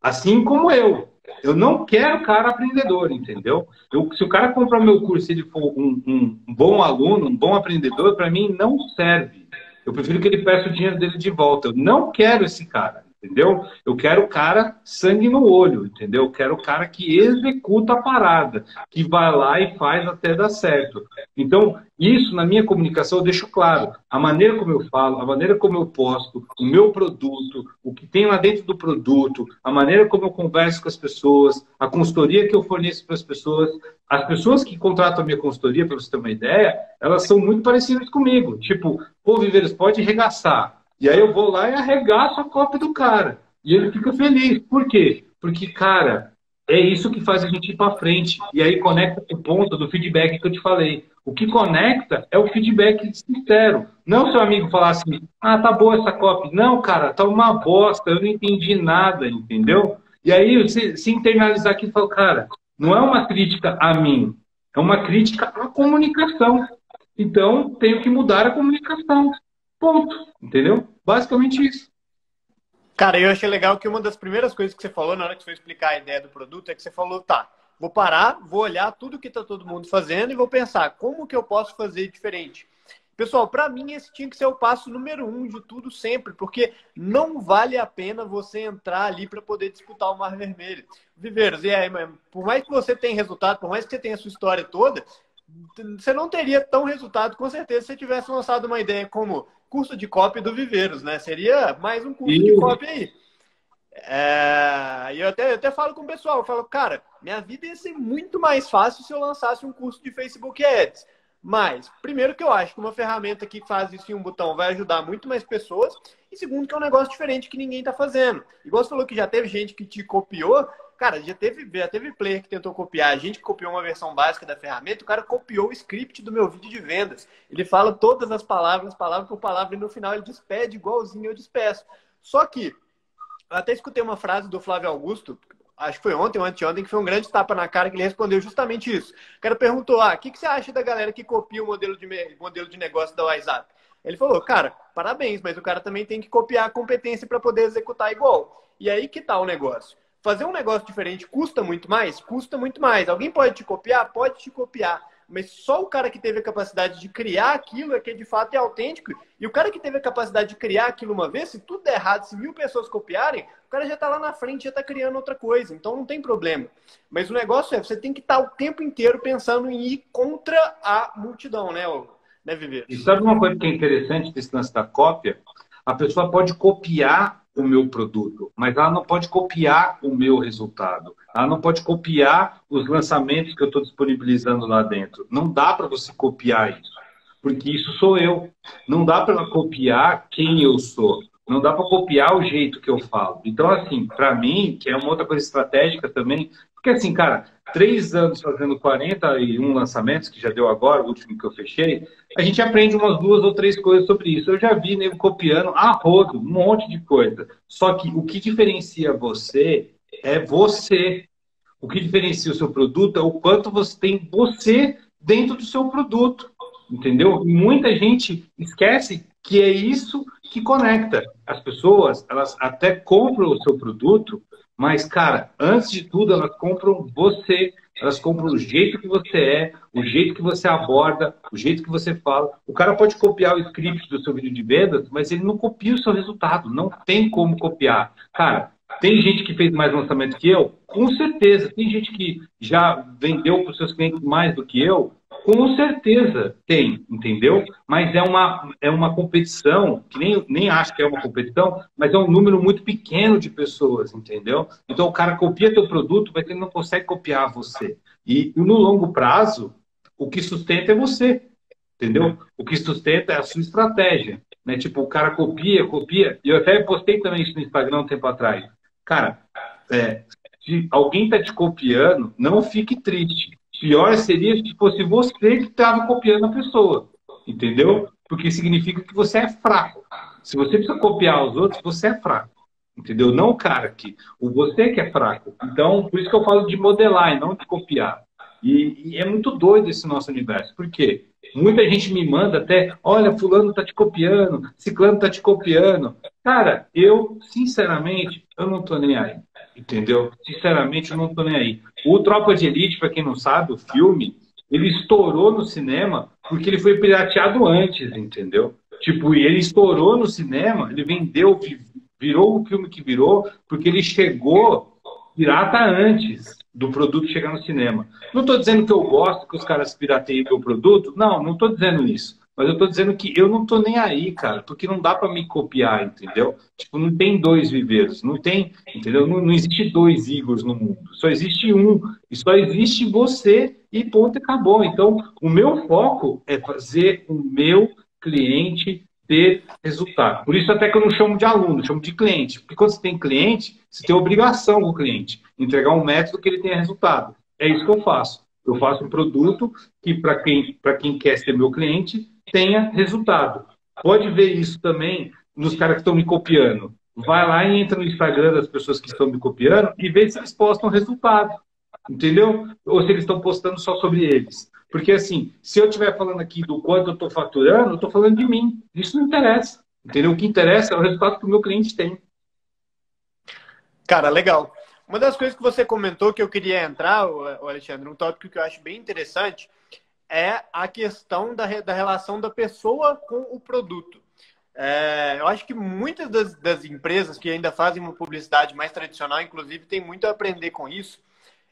Assim como eu. Eu não quero cara aprendedor, entendeu? Eu, se o cara comprar meu curso e ele for um, um bom aluno, um bom aprendedor, para mim não serve. Eu prefiro que ele peça o dinheiro dele de volta. Eu não quero esse cara entendeu? Eu quero o cara sangue no olho, entendeu? Eu quero o cara que executa a parada, que vai lá e faz até dar certo. Então, isso na minha comunicação eu deixo claro. A maneira como eu falo, a maneira como eu posto, o meu produto, o que tem lá dentro do produto, a maneira como eu converso com as pessoas, a consultoria que eu forneço para as pessoas. As pessoas que contratam a minha consultoria, para você ter uma ideia, elas são muito parecidas comigo. Tipo, pô, Viveiros, pode regaçar e aí eu vou lá e arregaço a cópia do cara. E ele fica feliz. Por quê? Porque, cara, é isso que faz a gente ir para frente. E aí conecta o ponto do feedback que eu te falei. O que conecta é o feedback sincero. Não seu amigo falar assim, ah, tá boa essa copy. Não, cara, tá uma bosta, eu não entendi nada, entendeu? E aí você se internalizar aqui e falar, cara, não é uma crítica a mim, é uma crítica à comunicação. Então, tenho que mudar a comunicação. Ponto. Entendeu? Basicamente isso. Cara, eu achei legal que uma das primeiras coisas que você falou na hora que você foi explicar a ideia do produto é que você falou, tá, vou parar, vou olhar tudo que está todo mundo fazendo e vou pensar como que eu posso fazer diferente. Pessoal, para mim esse tinha que ser o passo número um de tudo sempre, porque não vale a pena você entrar ali para poder disputar o Mar Vermelho. Viveiros, e aí, por mais que você tenha resultado, por mais que você tenha a sua história toda, você não teria tão resultado, com certeza, se você tivesse lançado uma ideia como curso de copy do Viveiros, né? Seria mais um curso de copy aí. É, e eu até, eu até falo com o pessoal, eu falo, cara, minha vida ia ser muito mais fácil se eu lançasse um curso de Facebook Ads. Mas, primeiro que eu acho que uma ferramenta que faz isso em um botão vai ajudar muito mais pessoas. E segundo que é um negócio diferente que ninguém está fazendo. Igual você falou que já teve gente que te copiou, Cara, já teve, já teve player que tentou copiar. A gente copiou uma versão básica da ferramenta, o cara copiou o script do meu vídeo de vendas. Ele fala todas as palavras, palavra por palavra, e no final ele despede igualzinho eu despeço. Só que, eu até escutei uma frase do Flávio Augusto, acho que foi ontem ou anteontem, que foi um grande tapa na cara, que ele respondeu justamente isso. O cara perguntou, ah, o que, que você acha da galera que copia o modelo de, modelo de negócio da WhatsApp? Ele falou, cara, parabéns, mas o cara também tem que copiar a competência para poder executar igual. E aí que tá o negócio fazer um negócio diferente custa muito mais? Custa muito mais. Alguém pode te copiar? Pode te copiar. Mas só o cara que teve a capacidade de criar aquilo é que de fato é autêntico. E o cara que teve a capacidade de criar aquilo uma vez, se tudo der errado, se mil pessoas copiarem, o cara já está lá na frente, já está criando outra coisa. Então não tem problema. Mas o negócio é, você tem que estar tá o tempo inteiro pensando em ir contra a multidão, né, né Viver? E sabe uma coisa que é interessante desse lance da cópia? A pessoa pode copiar o meu produto, mas ela não pode copiar o meu resultado. Ela não pode copiar os lançamentos que eu estou disponibilizando lá dentro. Não dá para você copiar isso, porque isso sou eu. Não dá para copiar quem eu sou. Não dá para copiar o jeito que eu falo. Então, assim, para mim, que é uma outra coisa estratégica também, porque assim, cara, três anos fazendo 41 lançamentos, que já deu agora, o último que eu fechei, a gente aprende umas duas ou três coisas sobre isso. Eu já vi nego copiando a rodo, um monte de coisa. Só que o que diferencia você é você. O que diferencia o seu produto é o quanto você tem você dentro do seu produto. Entendeu? E muita gente esquece que é isso que conecta. As pessoas, elas até compram o seu produto mas, cara, antes de tudo, elas compram você, elas compram o jeito que você é, o jeito que você aborda, o jeito que você fala. O cara pode copiar o script do seu vídeo de vendas, mas ele não copia o seu resultado. Não tem como copiar. Cara, tem gente que fez mais lançamento que eu? Com certeza. Tem gente que já vendeu para os seus clientes mais do que eu? Com certeza tem, entendeu? Mas é uma, é uma competição, que nem, nem acho que é uma competição, mas é um número muito pequeno de pessoas, entendeu? Então o cara copia teu produto, mas ele não consegue copiar você. E no longo prazo, o que sustenta é você, entendeu? O que sustenta é a sua estratégia. Né? Tipo, o cara copia, copia. E eu até postei também isso no Instagram um tempo atrás. Cara, é, se alguém está te copiando, não fique triste Pior seria se fosse você que estava copiando a pessoa, entendeu? Porque significa que você é fraco. Se você precisa copiar os outros, você é fraco, entendeu? Não o cara que, o você que é fraco. Então, por isso que eu falo de modelar e não de copiar. E, e é muito doido esse nosso universo. Por quê? Muita gente me manda até, olha, fulano tá te copiando, ciclano tá te copiando. Cara, eu, sinceramente, eu não tô nem aí. Entendeu? Sinceramente, eu não tô nem aí. O Tropa de Elite, para quem não sabe, o filme, ele estourou no cinema porque ele foi pirateado antes, entendeu? Tipo, ele estourou no cinema, ele vendeu, virou o filme que virou, porque ele chegou pirata antes do produto chegar no cinema. Não estou dizendo que eu gosto que os caras pirateiem o produto, não, não estou dizendo isso. Mas eu estou dizendo que eu não estou nem aí, cara, porque não dá para me copiar, entendeu? Tipo, não tem dois viveiros, não tem, entendeu? Não, não existe dois Igors no mundo, só existe um, e só existe você, e ponto, acabou. Então, o meu foco é fazer o meu cliente ter resultado. Por isso até que eu não chamo de aluno, chamo de cliente. Porque quando você tem cliente, você tem obrigação com o cliente, entregar um método que ele tenha resultado. É isso que eu faço. Eu faço um produto que, para quem, quem quer ser meu cliente, tenha resultado. Pode ver isso também nos caras que estão me copiando. Vai lá e entra no Instagram das pessoas que estão me copiando e vê se eles postam resultado. Entendeu? Ou se eles estão postando só sobre eles. Porque, assim, se eu estiver falando aqui do quanto eu estou faturando, eu estou falando de mim. Isso não interessa. Entendeu? O que interessa é o resultado que o meu cliente tem. Cara, legal. Uma das coisas que você comentou que eu queria entrar, Alexandre, um tópico que eu acho bem interessante, é a questão da, da relação da pessoa com o produto. É, eu acho que muitas das, das, empresas que ainda fazem uma publicidade mais tradicional, inclusive, tem muito a aprender com isso.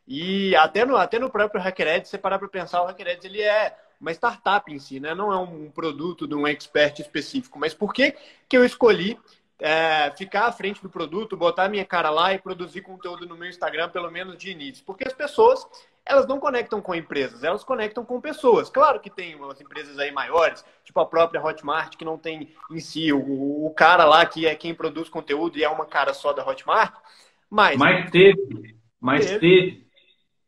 E até no, até no próprio HackerEd, você parar para pensar, o HackerEd ele é uma startup em si, né? não é um produto de um expert específico. Mas por que, que eu escolhi é, ficar à frente do produto, botar minha cara lá e produzir conteúdo no meu Instagram, pelo menos de início? Porque as pessoas elas não conectam com empresas, elas conectam com pessoas. Claro que tem umas empresas aí maiores, tipo a própria Hotmart, que não tem em si o, o cara lá que é quem produz conteúdo e é uma cara só da Hotmart. Mas, mas teve, mas teve. teve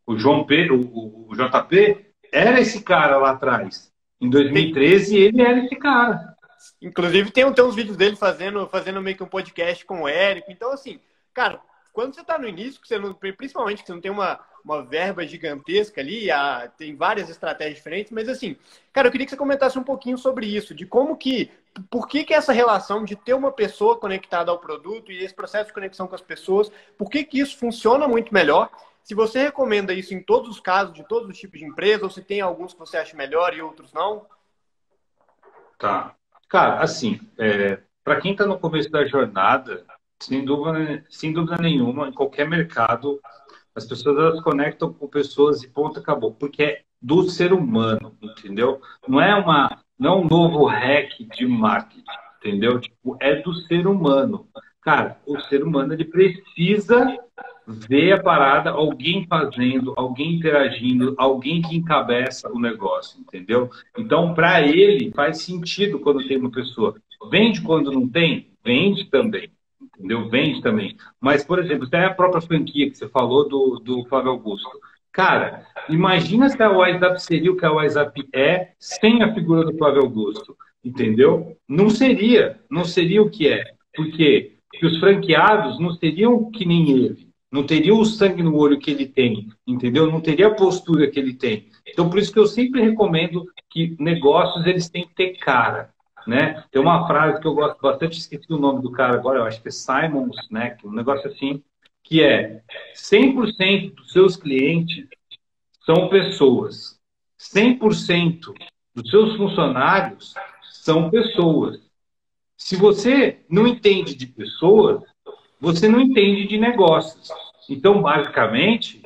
o João P, o, o, JP, era esse cara lá atrás. Em 2013, ele era esse cara. Inclusive, tem, tem uns vídeos dele fazendo, fazendo meio que um podcast com o Érico. Então, assim, cara, quando você está no início, que você não, principalmente que você não tem uma, uma verba gigantesca ali, a, tem várias estratégias diferentes, mas assim, cara, eu queria que você comentasse um pouquinho sobre isso, de como que, por que que essa relação de ter uma pessoa conectada ao produto e esse processo de conexão com as pessoas, por que que isso funciona muito melhor se você recomenda isso em todos os casos, de todos os tipos de empresa, ou se tem alguns que você acha melhor e outros não? Tá. Cara, assim, é, para quem está no começo da jornada, sem dúvida, sem dúvida nenhuma, em qualquer mercado, as pessoas elas conectam com pessoas e ponto, acabou. Porque é do ser humano, entendeu? Não é uma, não é um novo hack de marketing, entendeu? Tipo, é do ser humano. Cara, o ser humano ele precisa ver a parada, alguém fazendo, alguém interagindo, alguém que encabeça o negócio, entendeu? Então, para ele, faz sentido quando tem uma pessoa. Vende quando não tem? Vende também, entendeu? Vende também. Mas, por exemplo, até a própria franquia que você falou do, do Flávio Augusto. Cara, imagina se a WhatsApp seria o que a WhatsApp é sem a figura do Flávio Augusto, entendeu? Não seria, não seria o que é. Porque os franqueados não seriam que nem ele não teria o sangue no olho que ele tem, entendeu? Não teria a postura que ele tem. Então, por isso que eu sempre recomendo que negócios eles têm que ter cara, né? Tem uma frase que eu gosto bastante, esqueci o nome do cara agora, eu acho que é Simon Snack, um negócio assim, que é 100% dos seus clientes são pessoas. 100% dos seus funcionários são pessoas. Se você não entende de pessoas, você não entende de negócios. Então, basicamente,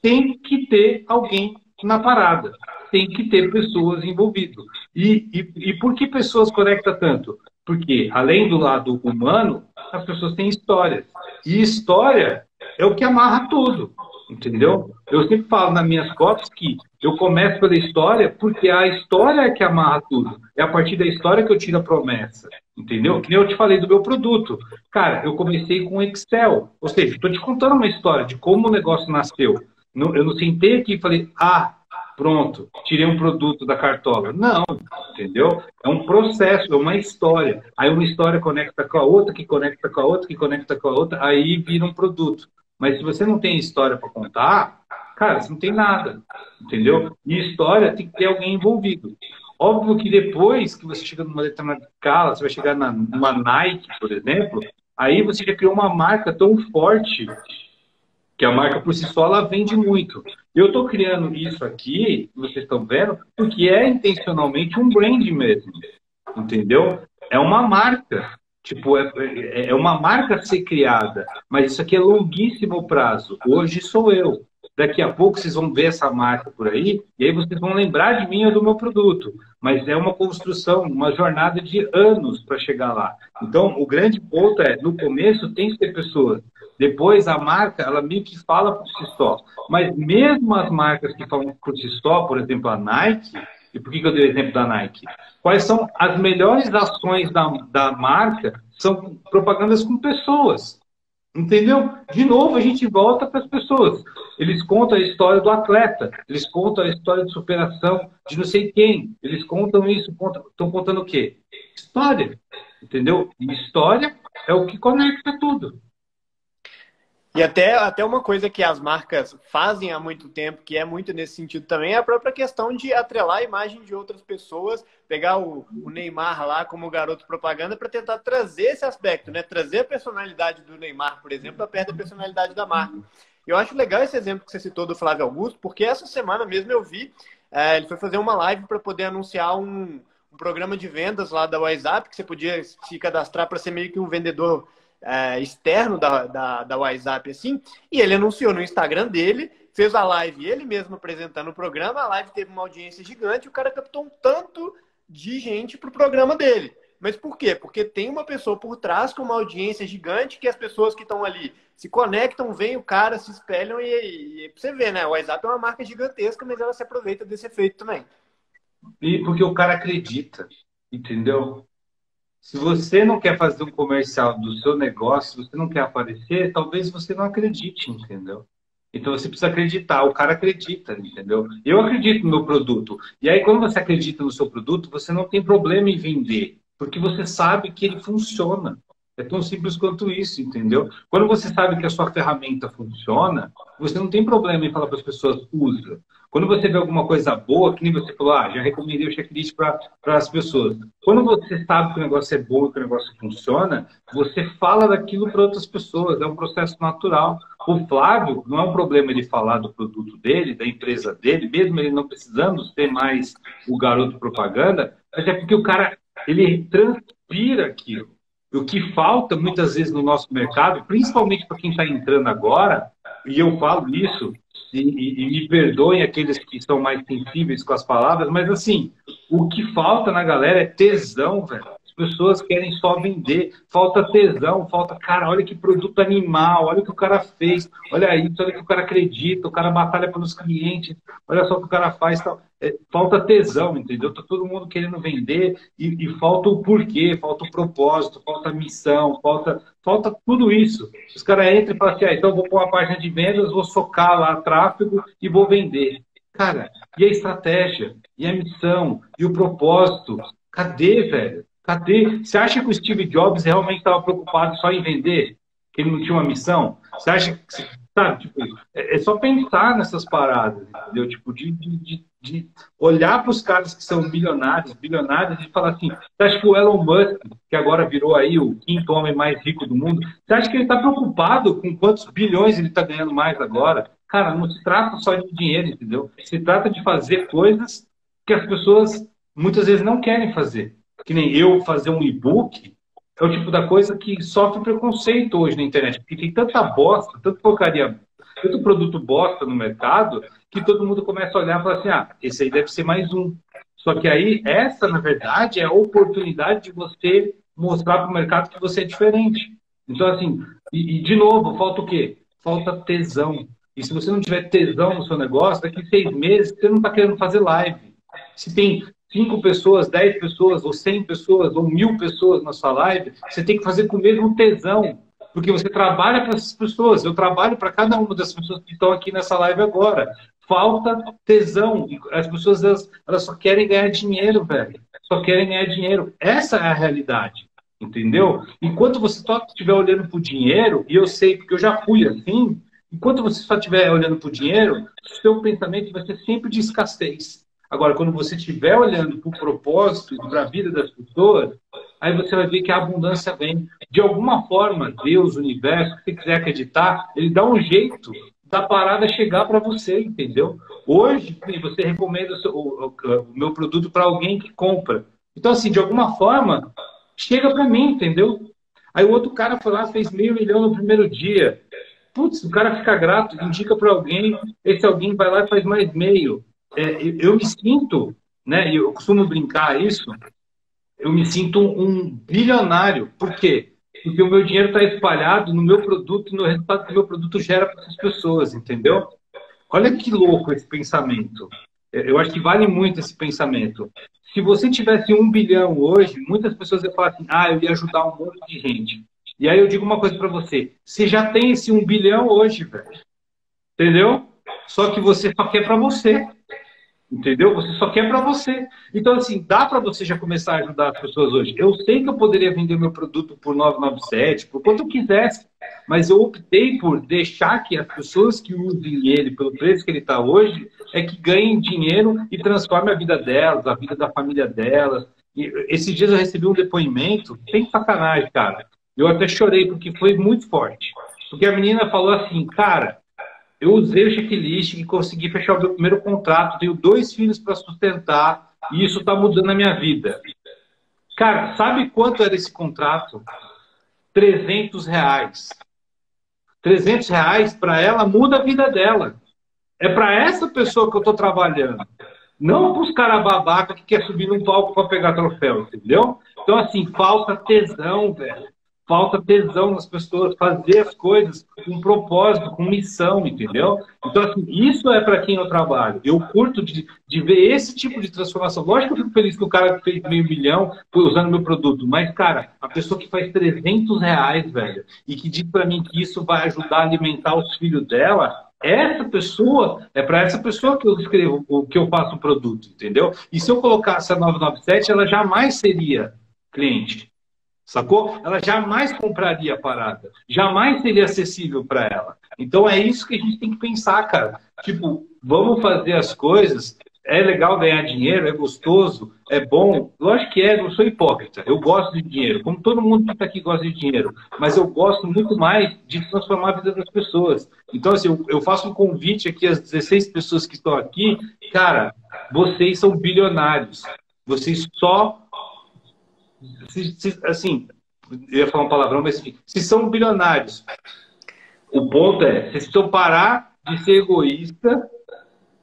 tem que ter alguém na parada, tem que ter pessoas envolvidas. E, e, e por que pessoas conectam tanto? Porque, além do lado humano, as pessoas têm histórias. E história é o que amarra tudo, entendeu? Eu sempre falo nas minhas copies que eu começo pela história porque a história é que amarra tudo. É a partir da história que eu tiro a promessa. Entendeu? Que nem eu te falei do meu produto. Cara, eu comecei com Excel. Ou seja, estou te contando uma história de como o negócio nasceu. Eu não sentei aqui e falei, ah, pronto, tirei um produto da cartola. Não, entendeu? É um processo, é uma história. Aí uma história conecta com a outra, que conecta com a outra, que conecta com a outra, aí vira um produto. Mas se você não tem história para contar, cara, você não tem nada, entendeu? E história tem que ter alguém envolvido. Óbvio que depois que você chega numa determinada escala, você vai chegar na, numa Nike, por exemplo, aí você já criou uma marca tão forte que a marca por si só ela vende muito. Eu estou criando isso aqui, vocês estão vendo, porque é intencionalmente um brand mesmo, entendeu? É uma marca, tipo é, é, é uma marca a ser criada, mas isso aqui é longuíssimo prazo. Hoje sou eu. Daqui a pouco vocês vão ver essa marca por aí, e aí vocês vão lembrar de mim ou do meu produto. Mas é uma construção, uma jornada de anos para chegar lá. Então, o grande ponto é, no começo tem que ter pessoas. Depois, a marca, ela meio que fala por si só. Mas mesmo as marcas que falam por si só, por exemplo, a Nike, E por que, eu dei o exemplo da Nike? Quais são as melhores ações da, da marca? São propagandas com pessoas. Entendeu? De novo, a gente volta para as pessoas. Eles contam a história do atleta, eles contam a história de superação de não sei quem, eles contam isso, contam, estão contando o quê? História. Entendeu? E história é o que conecta tudo. E até, até uma coisa que as marcas fazem há muito tempo, que é muito nesse sentido também, é a própria questão de atrelar a imagem de outras pessoas, pegar o, o Neymar lá como garoto propaganda para tentar trazer esse aspecto, né? Trazer a personalidade do Neymar, por exemplo, perto da personalidade da marca. Eu acho legal esse exemplo que você citou do Flávio Augusto, porque essa semana mesmo eu vi, é, ele foi fazer uma live para poder anunciar um, um programa de vendas lá da WhatsApp, que você podia se cadastrar para ser meio que um vendedor é, externo da, da, da WhatsApp, assim, e ele anunciou no Instagram dele, fez a live ele mesmo apresentando o programa, a live teve uma audiência gigante, o cara captou um tanto de gente pro programa dele. Mas por quê? Porque tem uma pessoa por trás com uma audiência gigante que as pessoas que estão ali se conectam, veem o cara, se espelham e, e você vê, né? O WhatsApp é uma marca gigantesca, mas ela se aproveita desse efeito também. E porque o cara acredita, entendeu? Se você não quer fazer um comercial do seu negócio, você não quer aparecer, talvez você não acredite, entendeu? Então você precisa acreditar, o cara acredita, entendeu? Eu acredito no meu produto. E aí, quando você acredita no seu produto, você não tem problema em vender, porque você sabe que ele funciona. É tão simples quanto isso, entendeu? Quando você sabe que a sua ferramenta funciona, você não tem problema em falar para as pessoas, usa. Quando você vê alguma coisa boa, que nem você falou, ah, já recomendei o checklist para as pessoas. Quando você sabe que o negócio é bom, que o negócio funciona, você fala daquilo para outras pessoas. É um processo natural. O Flávio, não é um problema ele falar do produto dele, da empresa dele, mesmo ele não precisando ter mais o garoto propaganda, mas é porque o cara, ele transpira aquilo. O que falta muitas vezes no nosso mercado, principalmente para quem está entrando agora, e eu falo isso, e, e, e, me perdoem aqueles que são mais sensíveis com as palavras, mas assim, o que falta na galera é tesão, velho pessoas querem só vender, falta tesão, falta, cara, olha que produto animal, olha o que o cara fez, olha isso, olha o que o cara acredita, o cara batalha pelos clientes, olha só o que o cara faz. Tal. É, falta tesão, entendeu? Tá todo mundo querendo vender e, e, falta o porquê, falta o propósito, falta a missão, falta, falta tudo isso. Os caras entram e falam assim, ah, então vou pôr uma página de vendas, vou socar lá tráfego e vou vender. Cara, e a estratégia? E a missão? E o propósito? Cadê, velho? Cadê? Você acha que o Steve Jobs realmente estava preocupado só em vender? Que ele não tinha uma missão? Você acha que. Sabe, tipo, é, é só pensar nessas paradas, entendeu? Tipo, de, de, de olhar para os caras que são bilionários, bilionários, e falar assim: você acha que o Elon Musk, que agora virou aí o quinto homem mais rico do mundo, você acha que ele está preocupado com quantos bilhões ele está ganhando mais agora? Cara, não se trata só de dinheiro, entendeu? Se trata de fazer coisas que as pessoas muitas vezes não querem fazer que nem eu fazer um e-book, é o tipo da coisa que sofre preconceito hoje na internet, porque tem tanta bosta, tanta porcaria, tanto produto bosta no mercado, que todo mundo começa a olhar e falar assim, ah, esse aí deve ser mais um. Só que aí, essa, na verdade, é a oportunidade de você mostrar para o mercado que você é diferente. Então, assim, e, e, de novo, falta o quê? Falta tesão. E se você não tiver tesão no seu negócio, daqui seis meses você não está querendo fazer live. Se tem cinco pessoas, dez pessoas, ou cem pessoas, ou mil pessoas na sua live, você tem que fazer com o mesmo tesão, porque você trabalha para essas pessoas. Eu trabalho para cada uma das pessoas que estão aqui nessa live agora. Falta tesão. As pessoas elas, elas só querem ganhar dinheiro, velho. Só querem ganhar dinheiro. Essa é a realidade. Entendeu? Enquanto você só estiver olhando para o dinheiro, e eu sei porque eu já fui assim, enquanto você só estiver olhando para o dinheiro, seu pensamento vai ser sempre de escassez. Agora, quando você estiver olhando para o propósito e para a vida das pessoas, aí você vai ver que a abundância vem. De alguma forma, Deus, o universo, se você quiser acreditar, ele dá um jeito da parada chegar para você, entendeu? Hoje, você recomenda o, seu, o, o meu produto para alguém que compra. Então, assim, de alguma forma, chega para mim, entendeu? Aí o outro cara foi lá, fez meio milhão no primeiro dia. Putz, o cara fica grato, indica para alguém, esse alguém vai lá e faz mais meio é, eu me sinto, né, eu costumo brincar isso, eu me sinto um bilionário. Por quê? Porque o meu dinheiro está espalhado no meu produto e no resultado que o meu produto gera para as pessoas, entendeu? Olha que louco esse pensamento. eu acho que vale muito esse pensamento. Se você tivesse um bilhão hoje, muitas pessoas iam falar assim, ah, eu ia ajudar um monte de gente. E aí eu digo uma coisa para você, você já tem esse um bilhão hoje, velho. Entendeu? Só que você só quer para você. Entendeu? Você só quer para você. Então, assim, dá para você já começar a ajudar as pessoas hoje. Eu sei que eu poderia vender meu produto por 997, por quanto eu quisesse, mas eu optei por deixar que as pessoas que usem ele pelo preço que ele está hoje é que ganhem dinheiro e transformem a vida delas, a vida da família delas. E esses dias eu recebi um depoimento, sem sacanagem, cara. Eu até chorei porque foi muito forte. Porque a menina falou assim, cara, eu usei o checklist e consegui fechar o meu primeiro contrato. Tenho dois filhos para sustentar e isso está mudando a minha vida. Cara, sabe quanto era esse contrato? 300 reais. 300 reais para ela muda a vida dela. É para essa pessoa que eu estou trabalhando. Não para os caras babaca que quer subir num palco para pegar troféu, entendeu? Então, assim, falta tesão, velho falta tesão nas pessoas, fazer as coisas com propósito, com missão, entendeu? Então, assim, isso é para quem eu trabalho. Eu curto de, de ver esse tipo de transformação. Lógico que eu fico feliz que o cara fez meio milhão usando meu produto, mas, cara, a pessoa que faz 300 reais, velho, e que diz para mim que isso vai ajudar a alimentar os filhos dela, essa pessoa, é para essa pessoa que eu escrevo, que eu faço o produto, entendeu? E se eu colocasse a 997, ela jamais seria cliente. Sacou? Ela jamais compraria a parada. Jamais seria acessível para ela. Então é isso que a gente tem que pensar, cara. Tipo, vamos fazer as coisas. É legal ganhar dinheiro, é gostoso, é bom. Lógico que é, não sou hipócrita. Eu gosto de dinheiro, como todo mundo que está aqui gosta de dinheiro. Mas eu gosto muito mais de transformar a vida das pessoas. Então, assim, eu, eu faço um convite aqui às 16 pessoas que estão aqui. Cara, vocês são bilionários. Vocês só se, se, assim, eu ia falar um palavrão, mas enfim, se são bilionários, o ponto é, vocês precisam parar de ser egoísta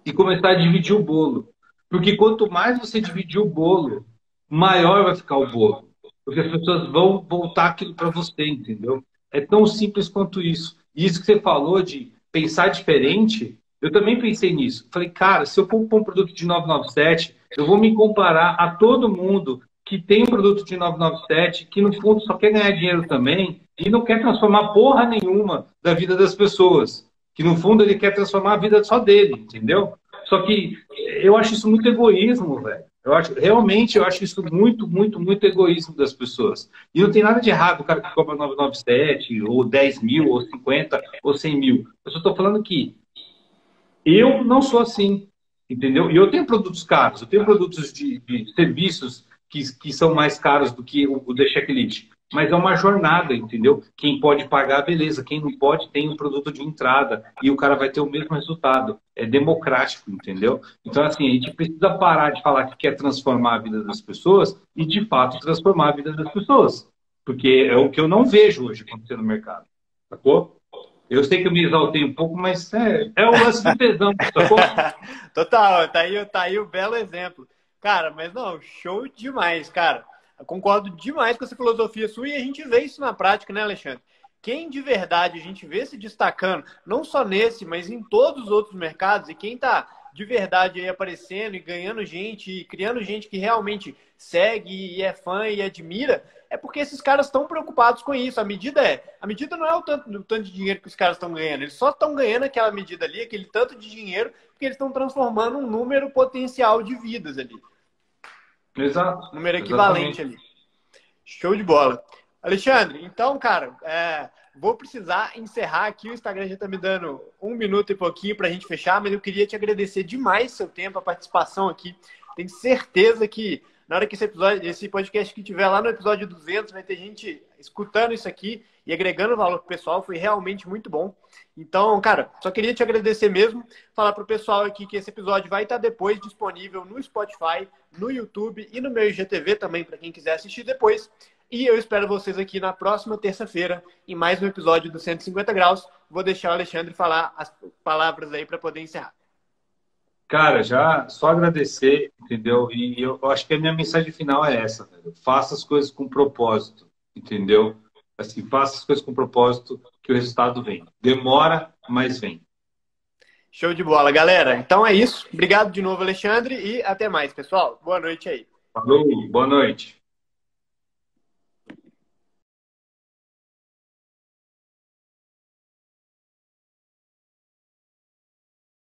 e começar a dividir o bolo. Porque quanto mais você dividir o bolo, maior vai ficar o bolo. Porque as pessoas vão voltar aquilo para você, entendeu? É tão simples quanto isso. E isso que você falou de pensar diferente, eu também pensei nisso. Falei, cara, se eu comprar um produto de 997, eu vou me comparar a todo mundo que tem um produto de 997, que no fundo só quer ganhar dinheiro também e não quer transformar porra nenhuma da vida das pessoas. Que no fundo ele quer transformar a vida só dele, entendeu? Só que eu acho isso muito egoísmo, velho. Eu acho, realmente, eu acho isso muito, muito, muito egoísmo das pessoas. E não tem nada de errado o cara que cobra 997, ou 10 mil, ou 50, ou 100 mil. Eu só estou falando que eu não sou assim, entendeu? E eu tenho produtos caros, eu tenho produtos de, de serviços que, que são mais caros do que o, o The Checklist. Mas é uma jornada, entendeu? Quem pode pagar, beleza. Quem não pode, tem um produto de entrada e o cara vai ter o mesmo resultado. É democrático, entendeu? Então, assim, a gente precisa parar de falar que quer transformar a vida das pessoas e, de fato, transformar a vida das pessoas. Porque é o que eu não vejo hoje acontecer no mercado. Sacou? Eu sei que eu me exaltei um pouco, mas é, é o lance do tesão, sacou? Total, tá aí, tá aí o belo exemplo. Cara, mas não, show demais, cara. Eu concordo demais com essa filosofia sua e a gente vê isso na prática, né, Alexandre? Quem de verdade a gente vê se destacando, não só nesse, mas em todos os outros mercados, e quem tá de verdade aí aparecendo e ganhando gente e criando gente que realmente segue e é fã e admira, é porque esses caras estão preocupados com isso. A medida é, a medida não é o tanto, o tanto de dinheiro que os caras estão ganhando, eles só estão ganhando aquela medida ali, aquele tanto de dinheiro, porque eles estão transformando um número potencial de vidas ali. Exato. Número equivalente Exatamente. ali. Show de bola. Alexandre, então, cara, é, vou precisar encerrar aqui. O Instagram já está me dando um minuto e pouquinho para a gente fechar, mas eu queria te agradecer demais seu tempo, a participação aqui. Tenho certeza que na hora que esse episódio, esse podcast que tiver lá no episódio 200, vai ter gente escutando isso aqui e agregando valor pro pessoal. Foi realmente muito bom. Então, cara, só queria te agradecer mesmo. Falar pro pessoal aqui que esse episódio vai estar depois disponível no Spotify, no YouTube e no meu IGTV também, para quem quiser assistir depois. E eu espero vocês aqui na próxima terça-feira em mais um episódio do 150 Graus. Vou deixar o Alexandre falar as palavras aí para poder encerrar. Cara, já só agradecer, entendeu? E eu acho que a minha mensagem final é essa, velho. Faça as coisas com propósito, entendeu? Assim, faça as coisas com propósito que o resultado vem. Demora, mas vem. Show de bola, galera. Então é isso. Obrigado de novo, Alexandre, e até mais, pessoal. Boa noite aí. Falou, boa noite.